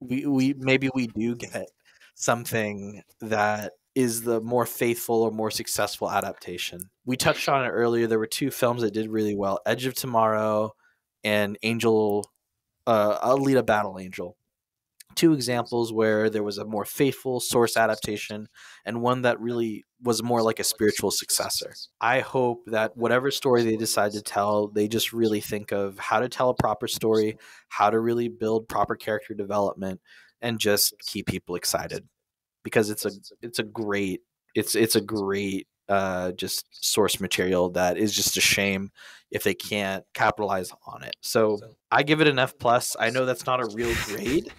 [SPEAKER 2] we we maybe we do get something that is the more faithful or more successful adaptation. We touched on it earlier. There were two films that did really well: Edge of Tomorrow and Angel, uh, Alita Battle Angel. Two examples where there was a more faithful source adaptation and one that really was more like a spiritual successor. I hope that whatever story they decide to tell, they just really think of how to tell a proper story, how to really build proper character development, and just keep people excited because it's a it's a great it's it's a great uh just source material that is just a shame if they can't capitalize on it. So I give it an F plus. I know that's not a real grade.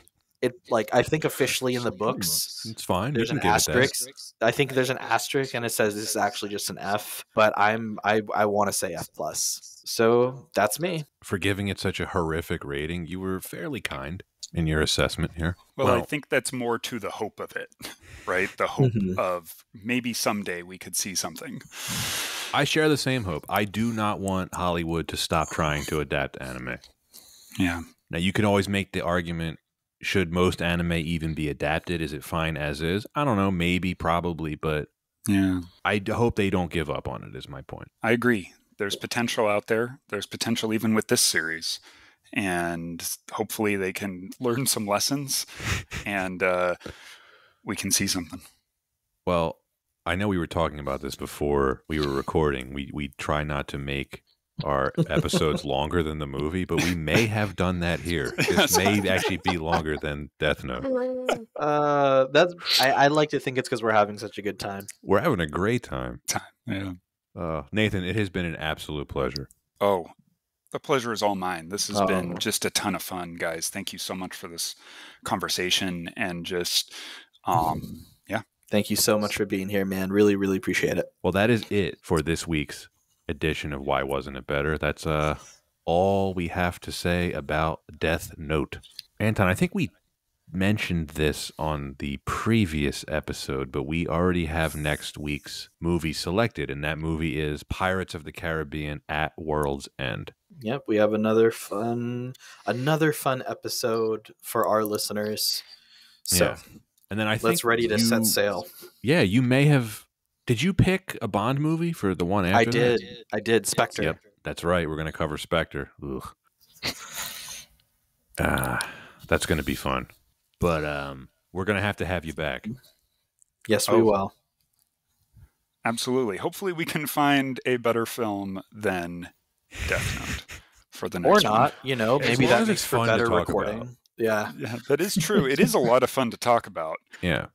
[SPEAKER 2] It like I think officially in the books
[SPEAKER 1] It's fine.
[SPEAKER 2] there's an
[SPEAKER 1] can give it that.
[SPEAKER 2] asterisk. I think there's an asterisk and it says this is actually just an F, but I'm I I want to say F plus. So that's me.
[SPEAKER 1] For giving it such a horrific rating, you were fairly kind in your assessment here.
[SPEAKER 3] Well, I think that's more to the hope of it, right? The hope
[SPEAKER 2] Mhm.
[SPEAKER 3] of maybe someday we could see something.
[SPEAKER 1] I share the same hope. I do not want Hollywood to stop trying to adapt anime.
[SPEAKER 3] Yeah.
[SPEAKER 1] Now, you can always make the argument should most anime even be adapted? Is it fine as is? I don't know. Maybe, probably, but
[SPEAKER 3] Yeah.
[SPEAKER 1] I hope they don't give up on it, is my point.
[SPEAKER 3] I agree. There's potential out there. There's potential even with this series. And hopefully they can learn some lessons and uh, we can see something.
[SPEAKER 1] Well, I know we were talking about this before we were recording. We we try not to make our episodes longer than the movie, but we may have done that here. This may actually be longer than Death Note.
[SPEAKER 2] Uh, that's I, I like to think it's because we're having such a good time.
[SPEAKER 1] We're having a great time.
[SPEAKER 3] Time. Yeah.
[SPEAKER 1] Uh, Nathan, it has been an absolute pleasure.
[SPEAKER 3] Oh, the pleasure is all mine. This has
[SPEAKER 2] Oh.
[SPEAKER 3] been just a ton of fun, guys. Thank you so much for this conversation and just, um, yeah.
[SPEAKER 2] Thank you so much for being here, man. Really, really appreciate it.
[SPEAKER 1] Well, that is it for this week's edition of Why Wasn't It Better? That's uh all we have to say about Death Note. Anton, I think we mentioned this on the previous episode, but we already have next week's movie selected, and that movie is Pirates of the Caribbean at World's End.
[SPEAKER 2] Yep, we have another fun another fun episode for our listeners. So
[SPEAKER 1] Yeah. And then I think
[SPEAKER 2] let's ready to
[SPEAKER 1] you-
[SPEAKER 2] set sail.
[SPEAKER 1] Yeah, you may have. Did you pick a Bond movie for the one after?
[SPEAKER 2] I
[SPEAKER 1] that?
[SPEAKER 2] did. I did. Spectre.
[SPEAKER 1] Yep, that's right. We're going to cover Spectre. Ugh. Ah, that's going to be fun. But um, we're going to have to have you back.
[SPEAKER 2] Yes, we
[SPEAKER 3] Oh.
[SPEAKER 2] will.
[SPEAKER 3] Absolutely. Hopefully, we can find a better film than Death Note for the next
[SPEAKER 2] Or
[SPEAKER 3] one.
[SPEAKER 2] not, you know,
[SPEAKER 1] As
[SPEAKER 2] maybe
[SPEAKER 1] long
[SPEAKER 2] that
[SPEAKER 1] as
[SPEAKER 2] makes
[SPEAKER 1] it's
[SPEAKER 2] for
[SPEAKER 1] fun to
[SPEAKER 2] better
[SPEAKER 1] talk
[SPEAKER 2] recording.
[SPEAKER 1] about.
[SPEAKER 2] Yeah.
[SPEAKER 3] Yeah, that is true. It is a lot of fun to talk about.
[SPEAKER 1] Yeah.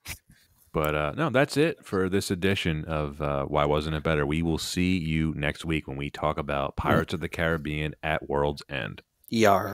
[SPEAKER 1] But uh, no, that's it for this edition of uh, Why Wasn't It Better? We will see you next week when we talk about Pirates of the Caribbean at World's End.
[SPEAKER 2] ER.